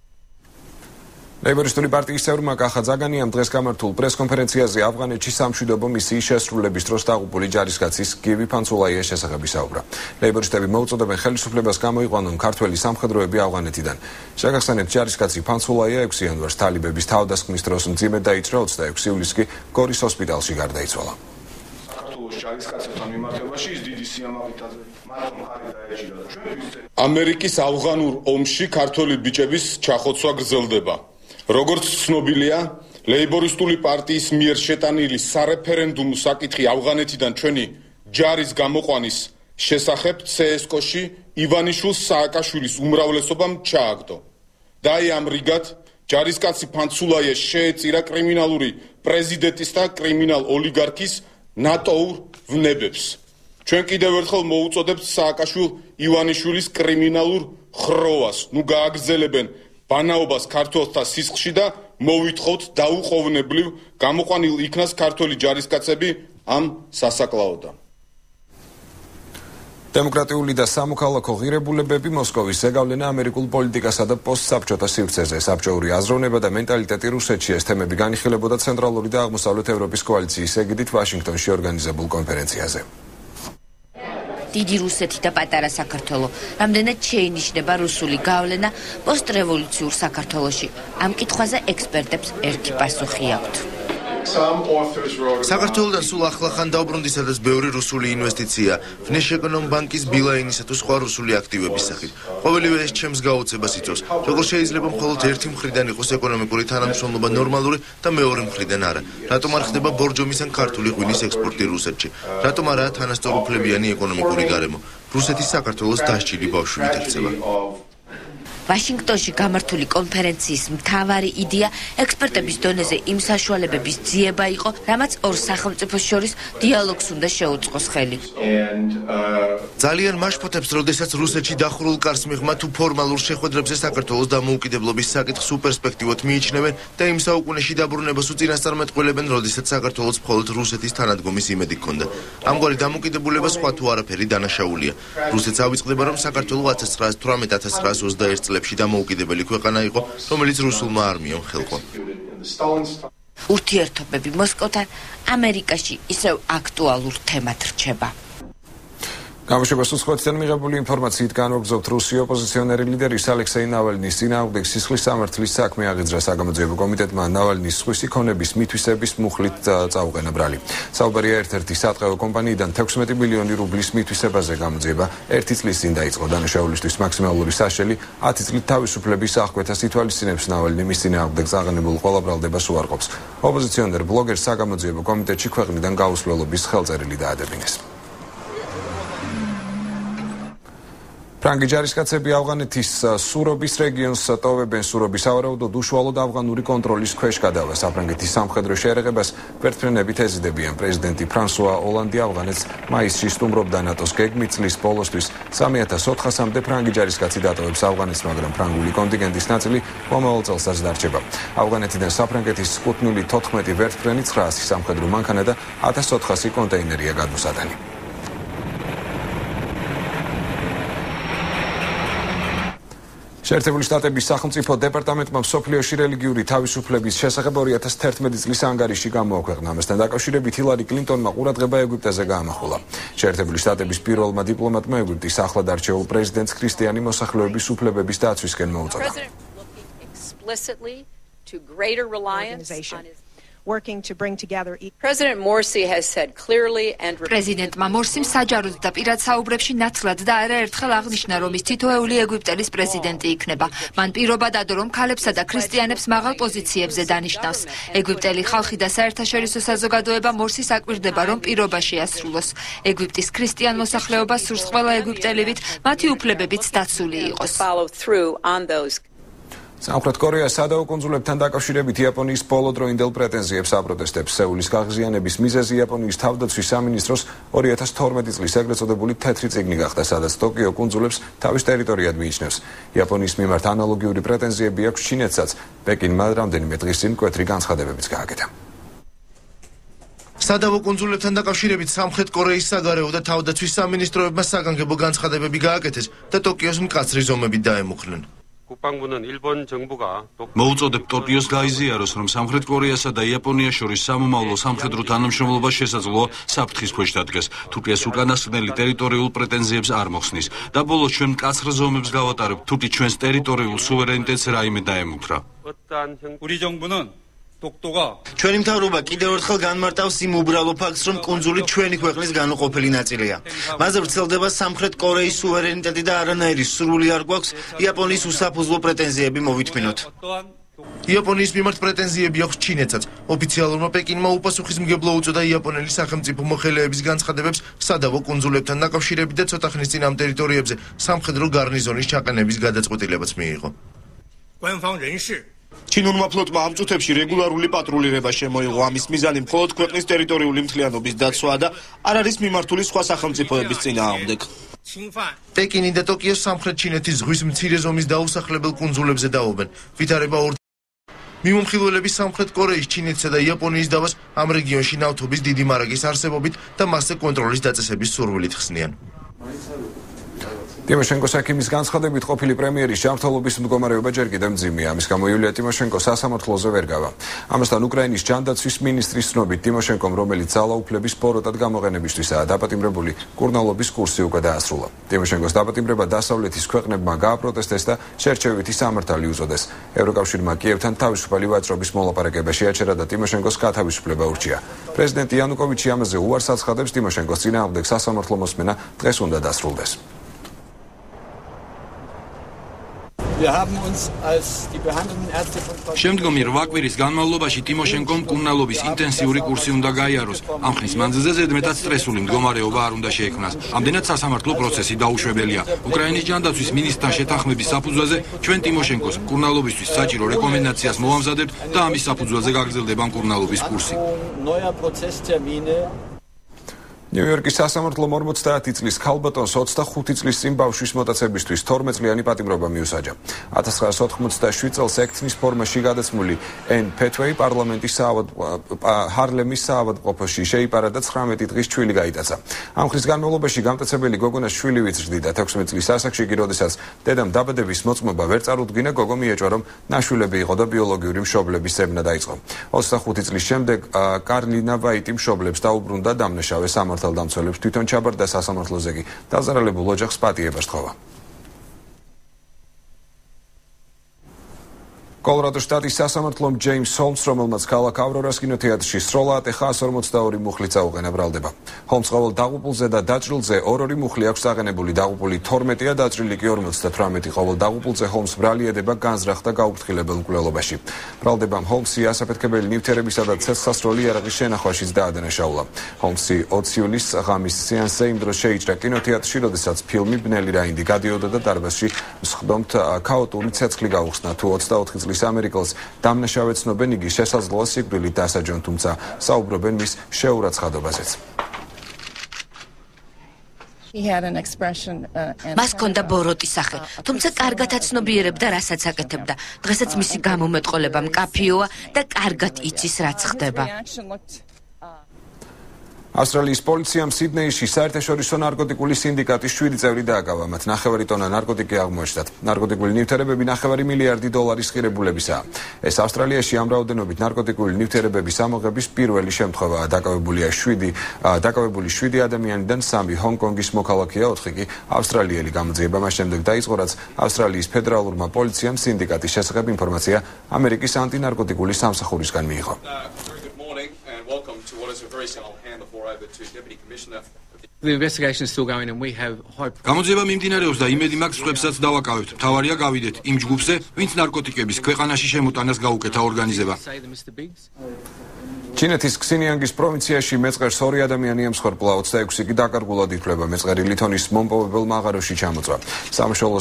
ლეიბორისტული პარტიის წევრმა კახა ზაგანიამ დღეს გამართულ პრესკონფერენციაზე ავღანეთში სამშვიდობო მისიის შესრულების დროს დაღუპული ჯარისკაცის გივი ფანცულაიას შესახებ ისაუბრა. ლეიბორისტები მოუწოდებენ ხელისუფლებას გამოიყვანონ ქართველი სამხედროები ავღანეთიდან. შეგახსენებთ ჯარისკაცი ფანცულაია 6 იანვარს თალიბების თავდასხმის დროს მძიმედ დაიჭრა 26 ივლისს კი გორის ჰოსპიტალში გარდაიცვალა. ჯარისკაცებთან მიმართებაში ის დიდი სიამაყითაზე მარტო მხარი დაეჭირა და ჩვენ ამერიკის ავღანურ ომში ქართველი ბიჭების ჩახოცვა გრძელდება. როგორც ცნობილია, ლეიბორისტული პარტიის მიერ შეტანილი სარეფერენდუმო საკითხი ავღანეთიდან ჩვენი ჯარის გამოყვანის შესახებ CSKO-ში ივანიშვილ სააკაშვილის უმრავლესობამ ჩააგდო. და აი ამ რიგად ჯარისკაცი ფანცულაია შეეწირა კრიმინალური პრეზიდენტის და კრიმინალ ოლიგარქის ნატოურ ვნებებს. ჩვენ კიდევ ერთხელ მოუწოდებთ სააკაშვილ ივანიშვილის კრიმინალურ ხროვას. ნუ გააგრძელებენ ბანაობას ქართველთა სისხლში და მოვითხოვთ დაუყოვნებლივ გამოყვანილ იქნას ქართული ჯარისკაცები ამ სასაკლაოდან. დემოკრატიული და სამოქალაქო ღირებულებები მოსკოვის ზეგავლენა ამერიკულ პოლიტიკასა და პოსტსაბჭოთა სივრცეზე საბჭოური აზროვნება და მენტალიტეტი რუსეთში ეს თემები განიხილებოდა ცენტრალური და აღმოსავლეთ ევროპის კოალიციის ეგიდით ვაშინგტონში ორგანიზებულ კონფერენციაზე. დიდი რუსეთი და პატარა საქართველო. რამდენად შეინიშნება რუსული გავლენა პოსტრევოლუციურ საქართველოში? ამ კითხვაზე ექსპერტებს ერთი პასუხი აქვთ. საქართველოსთან სულ ახლახან დაუბრუნდი სადაც ბევრი რუსული ინვესტიცია. ფნეშეკონომ ბანკის ბილაინისა თუ სხვა რუსული აქტივების სახით. ყოველივე ეს ჩემს გაუწებას იწვევს. როგორ შეიძლება მხოლოდ ერთი მხრიდან იყოს ეკონომიკური თანამშრომლობა ნორმალური და მეორე მხრიდან არა? რატომ არ ხდება ბორჯომის ან ქართული ღვინის ექსპორტი რუსეთში? რატომ არაა თანასწორუფლებიანი ეკონომიკური გარემო? რუსეთის საქართველოს დასჭილი ბავშვით ერთება ვაშინგტონში გამართული კონფერენციის მთავარი იდეა ექსპერტების დონეზე იმ საშუალებების ძიება იყო, რამაც ორ სახელმწიფოს შორის დიალოგს უნდა შეუწყოს ხელი. ძალიან მაშფოთებს, როდესაც რუსეთში დახურულ კარს მიღმა თუ ფორმალურ შეხვედრებზე საქართველოს დამოუკიდებლობის საკითხს უპერსპექტივოდ მიიჩნევენ და იმ საუკუნეში დაბრუნებას უწინასწარმეტყველებენ, როდესაც საქართველოს მხოლოდ რუსეთის თანადგომის იმედი ჰქონდა. ამგვარი დამოუკიდებლობა სხვა თუ არაფერი დანაშაულია. რუსეთს ავიწყდება, რომ საქართველოს 1918-1921 წლებში დამოუკიდებელი ქვეყანა იყო, რომელიც რუსულმა არმიამ ხელყო. ურთიერთობები მოსკოვთან ამერიკაში ისევ აქტუალურ თემად რჩება. გამოშვებას უცხოეთიდან მიღებული ინფორმაციით განვაგზობთ რუსი ოპოზიციონერი ლიდერის ალექსეი ნავალნის წინააღმდეგ სისხლის სამართლის საქმე აღიძრა საგამოძიებო კომიტეტმა ნავალნის სხვისი ქონების მითვისების მუხლით წაუყენა ბრალი. საუბარია ერთ-ერთი სატყეო კომპანიიდან 16 მილიონი რუბლის მითვისებაზე გამოძიება ერთი წლის წინ დაიწყო დანაშაულისთვის მაქსიმალური საშელი 10 წლით თავისუფლების აღკვეთას ითვალისწინებს ნავალნი მის წინააღმდეგ წაღნებულ ყველა ბრალდებას უარყოფს. ოპოზიციონერ ბლოგერს საგამოძიებო კომიტეტში ქვეყნიდან გაუსვლელობის ხელწერილი დაადებინეს. ფრანგი ჯარისკაცები ავღანეთის სურობის რეგიონს ტოვებენ. სურობის ავარაუდოდ უშუალოდ ავღანური კონტროლის ქვეშ გადავა საფრანგეთის სამხედრო შეერაღებას ვერტფრენებით ეზიდებიან პრეზიდენტი ფრანსუა ოლანდი ავღანეთს მაისში სტუმრობდა ნატოს გეგმით წლის ბოლოსთვის. 3400-მდე ფრანგი ჯარისკაცი დატოვებს ავღანეთს მაგრამ ფრანგული კონტინგენტის ნაწილი მომავალ წელსაც დარჩება. ავღანეთიდან საფრანგეთის კუთვნილი 14 ვერტფრენი 900 სამხედრო მანქანა და 1400 კონტეინერია გადმოსადენი შეერთებული შტატების სახელმწიფო დეპარტამენტმა სოფლიოში რელიგიური თავისუფლების შესახებ 2011 წლის ანგარიში გამოაქვეყნა. ამასთან დაკავშირებით ჰილარი კლინტონმა ყურადღება ეგვიპტეზე გაამახვილა. შეერთებული შტატების პირველმა დიპლომატმა ეგვიპტის ახლად არჩეულ პრეზიდენტს ქრისტიანი მოსახლეობის უფლებების დაცვისკენ მოუწოდა. Working to bring together President Morsi has said clearly and პრეზიდენტმა მორსიმ საჯაროდ და პირად საუბრებში ნაცვლად და არაერთხელ აღნიშნა რომ ის თითოეული ეგვიპტელის პრეზიდენტი იქნება. მან პირობა დადო რომ ქალებსა და ქრისტიანებს მაღალ პოზიციებზე დანიშნავს. ეგვიპტელი ხალხი და საერთაშორისო საზოგადოება მორსის აკვირდება რომ პირობა შეასრულოს. ეგვიპტის ქრისტიან მოსახლეობას სურს ყველა ეგვიპტელივით მათი უფლებებიც დაცული იყოს სამხრეთ კორეას სადაო კონსულებთან დაკავშირებით იაპონიის პოლოდროინდელ პრეტენზიებს აპროტესტებს სეულის გაღიზიანების მიზეზი იაპონიის თავდაცვის სამინისტროს 2012 წლის ეგრეთ წოდებული თეთრი წიგნი გახდა სადაც ტოკიო კონსულებს თავის ტერიტორიად მიიჩნევს. იაპონიის მიმართ ანალოგიური პრეტენზიები აქვს ჩინეთსაც. პეკინმა რამდენიმე დღის წინ კვეთრი განცხადებებიც გააკეთა. სადავო კონსულებთან დაკავშირებით სამხრეთ კორეის საგარეო და თავდაცვის სამინისტროებმა საგანგებო განცხადებები გააკეთეს და ტოკიოს მკაცრი ზომებით დაემუქრნენ. 국방부는 일본 정부가 მოუწოდებ ტოკიოს გაიზიაროს რომ სამხრეთ კორეასა და იაპონიას შორის სამომავლო სამხედრო თანამშრომლობა შესაძლოა საფრთხის ქვეშ დადგეს თურქიას უკანასკნელი ტერიტორიულ პრეტენზიებს არ მოხსნის და ბოლოს ჩვენ მკაცრ ზომებს გავატარებთ თუკი ჩვენს ტერიტორიულ სუვერენიტეტს რაიმე დაემუქრა 우리 정부는 დოქტორა ჩვენი მთავრობა კიდევ ერთხელ განმარტავს იმ უბრალო ფაქტს რომ კუნძული ჩვენი ქვეყნის განუყოფელი ნაწილია მასზე ვრცელდება სამხრეთ კორეის სუვერენიტეტი და არანაირი სრული არ გვაქვს იაპონიის უსაფუძვლო პრეტენზიები მოვითმინოთ იაპონიის მიმართ პრეტენზიები აქვს ჩინეთსაც. ოფიციალურმა პეკინმა უპასუხისმგებლო უწოდა იაპონელი სახელმწიფო მოხელეების განცხადებებს სადავო კუნძულებთან დაკავშირებით და ცოტა ხნის წინ ამ ტერიტორიებზე სამხედრო გარნიზონის ჩაყენების გადაწყვეტილებაც მიიღო. 官方人士 ჩინურმა ფლოტმა ამ წუთებში რეგულარული პატრულირება შემოიღო. ამის მიზანი მხოლოდ ქვეყნის ტერიტორიული მთლიანობის დაცვა და არ არის მიმართული სხვა სახელმწიფოების წინააღმდეგ. პეკინი და ტოკიო სამხრეთ ჩინეთის ზღვის მცირე ზომის დაუსახლებელ კუნძულებზე დაობენ. ვითარება მიმომხილველების სამხრეთ კორეის, ჩინეთისა და იაპონიის დავას ამ რეგიონში ნავთობის დიდი მარაგის არსებობით და მასზე კონტროლის დაწესების სურვილით ხსნიან. ტიმოშენკოს აკიმის განცხადებით ყოფილი პრემიერის ჯანმრთელობის მდგომარეობა ჯერ კიდევ მძიმეა. ამის გამო იულია ტიმოშენკო სასამართლოზე ვერ გავა. ამასთან უკრაინის ჯანდაცვის მინისტრის ცნობით ტიმოშენკომ, რომელიც ძალაუფლების პოროტად გამოყენებისთვისაა დაპატიმრებული, კურნალობის კურსი უკვე დაასრულა. ტიმოშენკოს დაპატიმრება დასავლეთის ქვეყნებმა გააპროტესტეს და შერჩევითი სამართალი უწოდეს. ევროკავშირმა კიევთან თავისუფალი ვაჭრობის მოლაპარაკება შეაჩერა და ტიმოშენკოს გათავისუფლება ურჩია. პრეზიდენტი იანუკოვიჩი ამაზე უარს აცხადებს ტიმოშენკოს წინააღმდეგ სასამართლო მოსმენა დღეს უნდა დასრულდეს. შემდგომი 8 კვირის განმავლობაში ტიმოშენკომ კურნალობის ინტენსიური კურსი უნდა გაიაროს. ამ ხნის მანძილზე ზედმეტად სტრესული მდგომარეობა არ უნდა შეექმნას. ამდენად სასამართლო პროცესი დაუშვებელია. უკრაინის ჯანდაცვის მინისტრთან შეთანხმების საფუძველზე ჩვენ ტიმოშენკოს კურნალობისთვის საჭირო რეკომენდაციას მოვამზადებთ და ამის საფუძველზე გაგრძელდება კურნალობის კურსი. ნიუ-იორკის სასამართლო 50 წლის ქალბატონს 25 წლის წინ ბავშვის მოტაცებისთვის 12 წლიანი პატიმრობა მიუსაჯა. 1987 წელს ექთნის ფორმაში გადაცმული ენ პეტვეი პარლამენტის ჰარლემის საავადმყოფოში შეიპარა და 19 დღის ჩვილი გაიტაცა. ამ ხრის განმავლობაში გამტაცებელი გოგონას შვილი ვიწრდიდა 16 წლის ასაკში კი როდესაც დედამ დაბადების მოწმობა ვერ წარუდგინა გოგო მიეჭვა რომ ნაშვილები იყო და ბიოლოგიური მშობლების ზებნა დაიწყო. 25 წლის შემდეგ კარლინა ვაიტი მშობლებს დაუბრუნდა დამნაშავე სამართლ სახელდამცველებს თვითონ ჩაბარდა სასამართლოზე კი დაზარალებულ ოჯახს პატიებას თხოვა. კოლორადო შტატის სასამართლომ ჯეიმს ჰოლმს, რომელმაც ქალაქ ავრორას კინოთეატრში სროლა ატეხა 152 მუხლი წაუყენა ბრალდება. ჰოლმს ყოველ დაღუპულზე და დაჭრილზე ორ-ორი მუხლი აქვს აღენებული, დაღუპული 12-ია, დაჭრილი კი 58 ყოველ დაღუპულზე ჰოლმს ბრალი ედება განზრახ და გაუფრთხილებელ მკვლელობაში. ბრალდებამ ჰოლმსი ასაფეთქებელი ნივთიერებისა და ცეცხლსასროლი იარაღის შენახვაშიც დაადანაშაულა. ჰოლმსი 20 იulis ღამის სეანსზე იმ დროს შეიჭრა კინოთეატრში, როდესაც ფილმი ბნელი რაინდი გადიოდა და დარბაზში მსხდომთ ქაოტური ცეცხლი გაუხსნა. თუ 24 წლის წლის ამერიკელს დამნაშავე ცნობენ იგი შესაძლოა სიკვდილით დასაჯონ, თუმცა საუბრობენ მის შეურაცხადობაზეც. მას ჰქონდა ბოროტი სახე, თუმცა კარგად აცნობიერებდა, რასაც აკეთებდა. დღესაც მისი გამომეტყოლება მკაფიოა და კარგად იცის, რაც ხდება. ავსტრალიის პოლიციამ სიდნეიში საერთაშორისო ნარკოტიკული სინდიკატის 7 წევრი დააკავა. მათ ნახევარი ტონა ნარკოტიკი აღმოაჩნდათ. ნარკოტიკული ნივთიერებები ნახევარი მილიარდი დოლარის ღირებულებისაა. ეს ავსტრალიაში ამ რაოდენობით ნარკოტიკული ნივთიერებების ამოღების პირველი შემთხვევაა. დაკავებულია 7 დაკავებული 7 ადამიანიდან 3 ჰონგ-კონგის მოქალაქეა, 4 კი ავსტრალიელი გამოძიება. მას შემდეგ დაიწყო რაც ავსტრალიის ფედერალურმა პოლიციამ სინდიკატის შესახებ ინფორმაცია ამერიკის ანტინარკოტიკული სამსახურისგან მიიღო. გამოძიება მიმდინარეობს და იმედი მაქვს სხვებსაც დავაკავებთ. თავარია გავიდეთ იმ ჯგუფზე, ვინც ნარკოტიკების ქვეყანაში შემოტანას გაუკეთა ორგანიზება. ჩინეთის ქსინიანგის პროვინციაში მეწყერს ორი ადამიანი ემსხვერპლა 26 კი დაკარგულად ითვლება. მეწყერი ლითონის მომპოვებელ მაღაროში ჩამოწვა. სამშობლო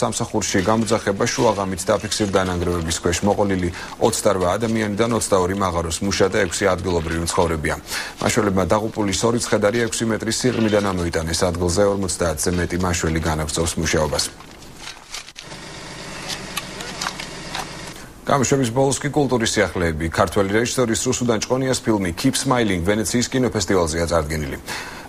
სამსახურში გამოძახება შუაღამით დაფიქსირდა ნანგრევების ქვეშ მოყოლილი 28 ადამიანიდან 22 მაღაროს მუშა და 6 ადგილობრივი მცხოვრებია მაშველებმა დაღუპული ორი ცხედარი 6 მეტრის სიღრმიდან ამოიტანეს. ადგილზე 50-ზე მეტი მაშველი განაგზავს მუშაობას გამშვების ბოლოს კი კულტურის სიახლეები ქართველი რეჟისორის რუსუდან ჭყონიას ფილმი Keep Smiling ვენეციის კინოფესტივალზეა წარდგენილი.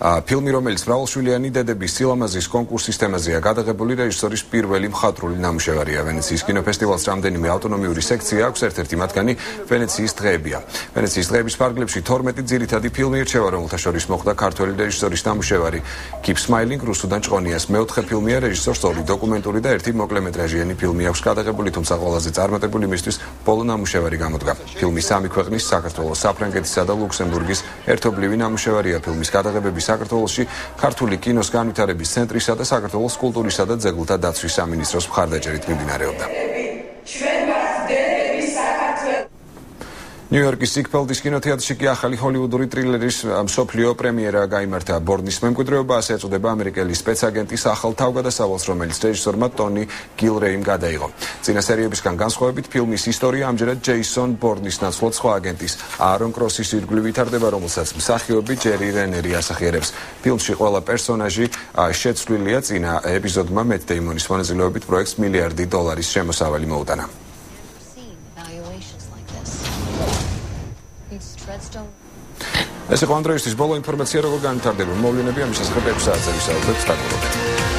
ფილმი, რომელიც მრავალშვილიანი დედების სილამაზის კონკურსის თემაზეა გადაღებული რეჟისორის პირველი მხატვრული ნამუშევარია ვენეციის კინოფესტივალს რამდენიმე ავტონომიური სექცია აქვს, ერთ-ერთი მათგანი ვენეციის დღეებია. ვენეციის დღეების ფარგლებში 12 ძირითადი ფილმი ირჩევა, რომელთა შორის მოხდა ქართველი რეჟისორის ნამუშევარი Keep Smiling რუსუდან ჭყონიას მეოთხე ფილმია რეჟისორს ორი დოკუმენტური და ერთი მოკლემეტრაჟიანი ფილმი აქვს გადაღებული, თუმცა ყველაზე წარმატებული მისთვის ბოლო ნამუშევარი გამოდგა. ფილმი სამი ქვეყნის საქართველოს, საფრანგეთისა და ლუქსემბურგის ერთობლივი ნამუშევარია ფილმის გადაღებების საქართველოსში ქართული კინოს განვითარების ცენტრისა და საქართველოს კულტურისა და ძეგლთა დაცვის სამინისტროს მხარდაჭერით მიმდინარეობდა. ნიუ-იორკის სიკფელდის კინოთეატრში კი ახალი ჰოლივუდური ტრილერის მსოფლიო პრემიერა გამართა ბორნის მემკვიდრეობა ასე ეწოდება ამერიკელი სპეცაგენტის ახალ თავგადასავალს რომელიც რეჟისორმა ტონი გილრეიმ გადაიღო. წინა სერიებისგან განსხვავებით ფილმის ისტორია ამჯერად ჯეისონ ბორნის ნაცვლად სხვა აგენტის აარონ კროსის ირგვლივ ვითარდება რომელსაც მსახიობი ჯერი რენერი ასახიერებს. ფილმში ყველა პერსონაჟი შეცვლილია წინა ეპიზოდმა მეტ დეიმონის მონაწილეობით პროექტს მილიარდი დოლარის შემოსავალი მოუტანა ეს იყო ანდრეისთვის ბოლო ინფორმაცია როგორ განვითარდება? მოვლენები ამის შესახებ 6 საათზე. ვისაუბრებთ დაგვრობთ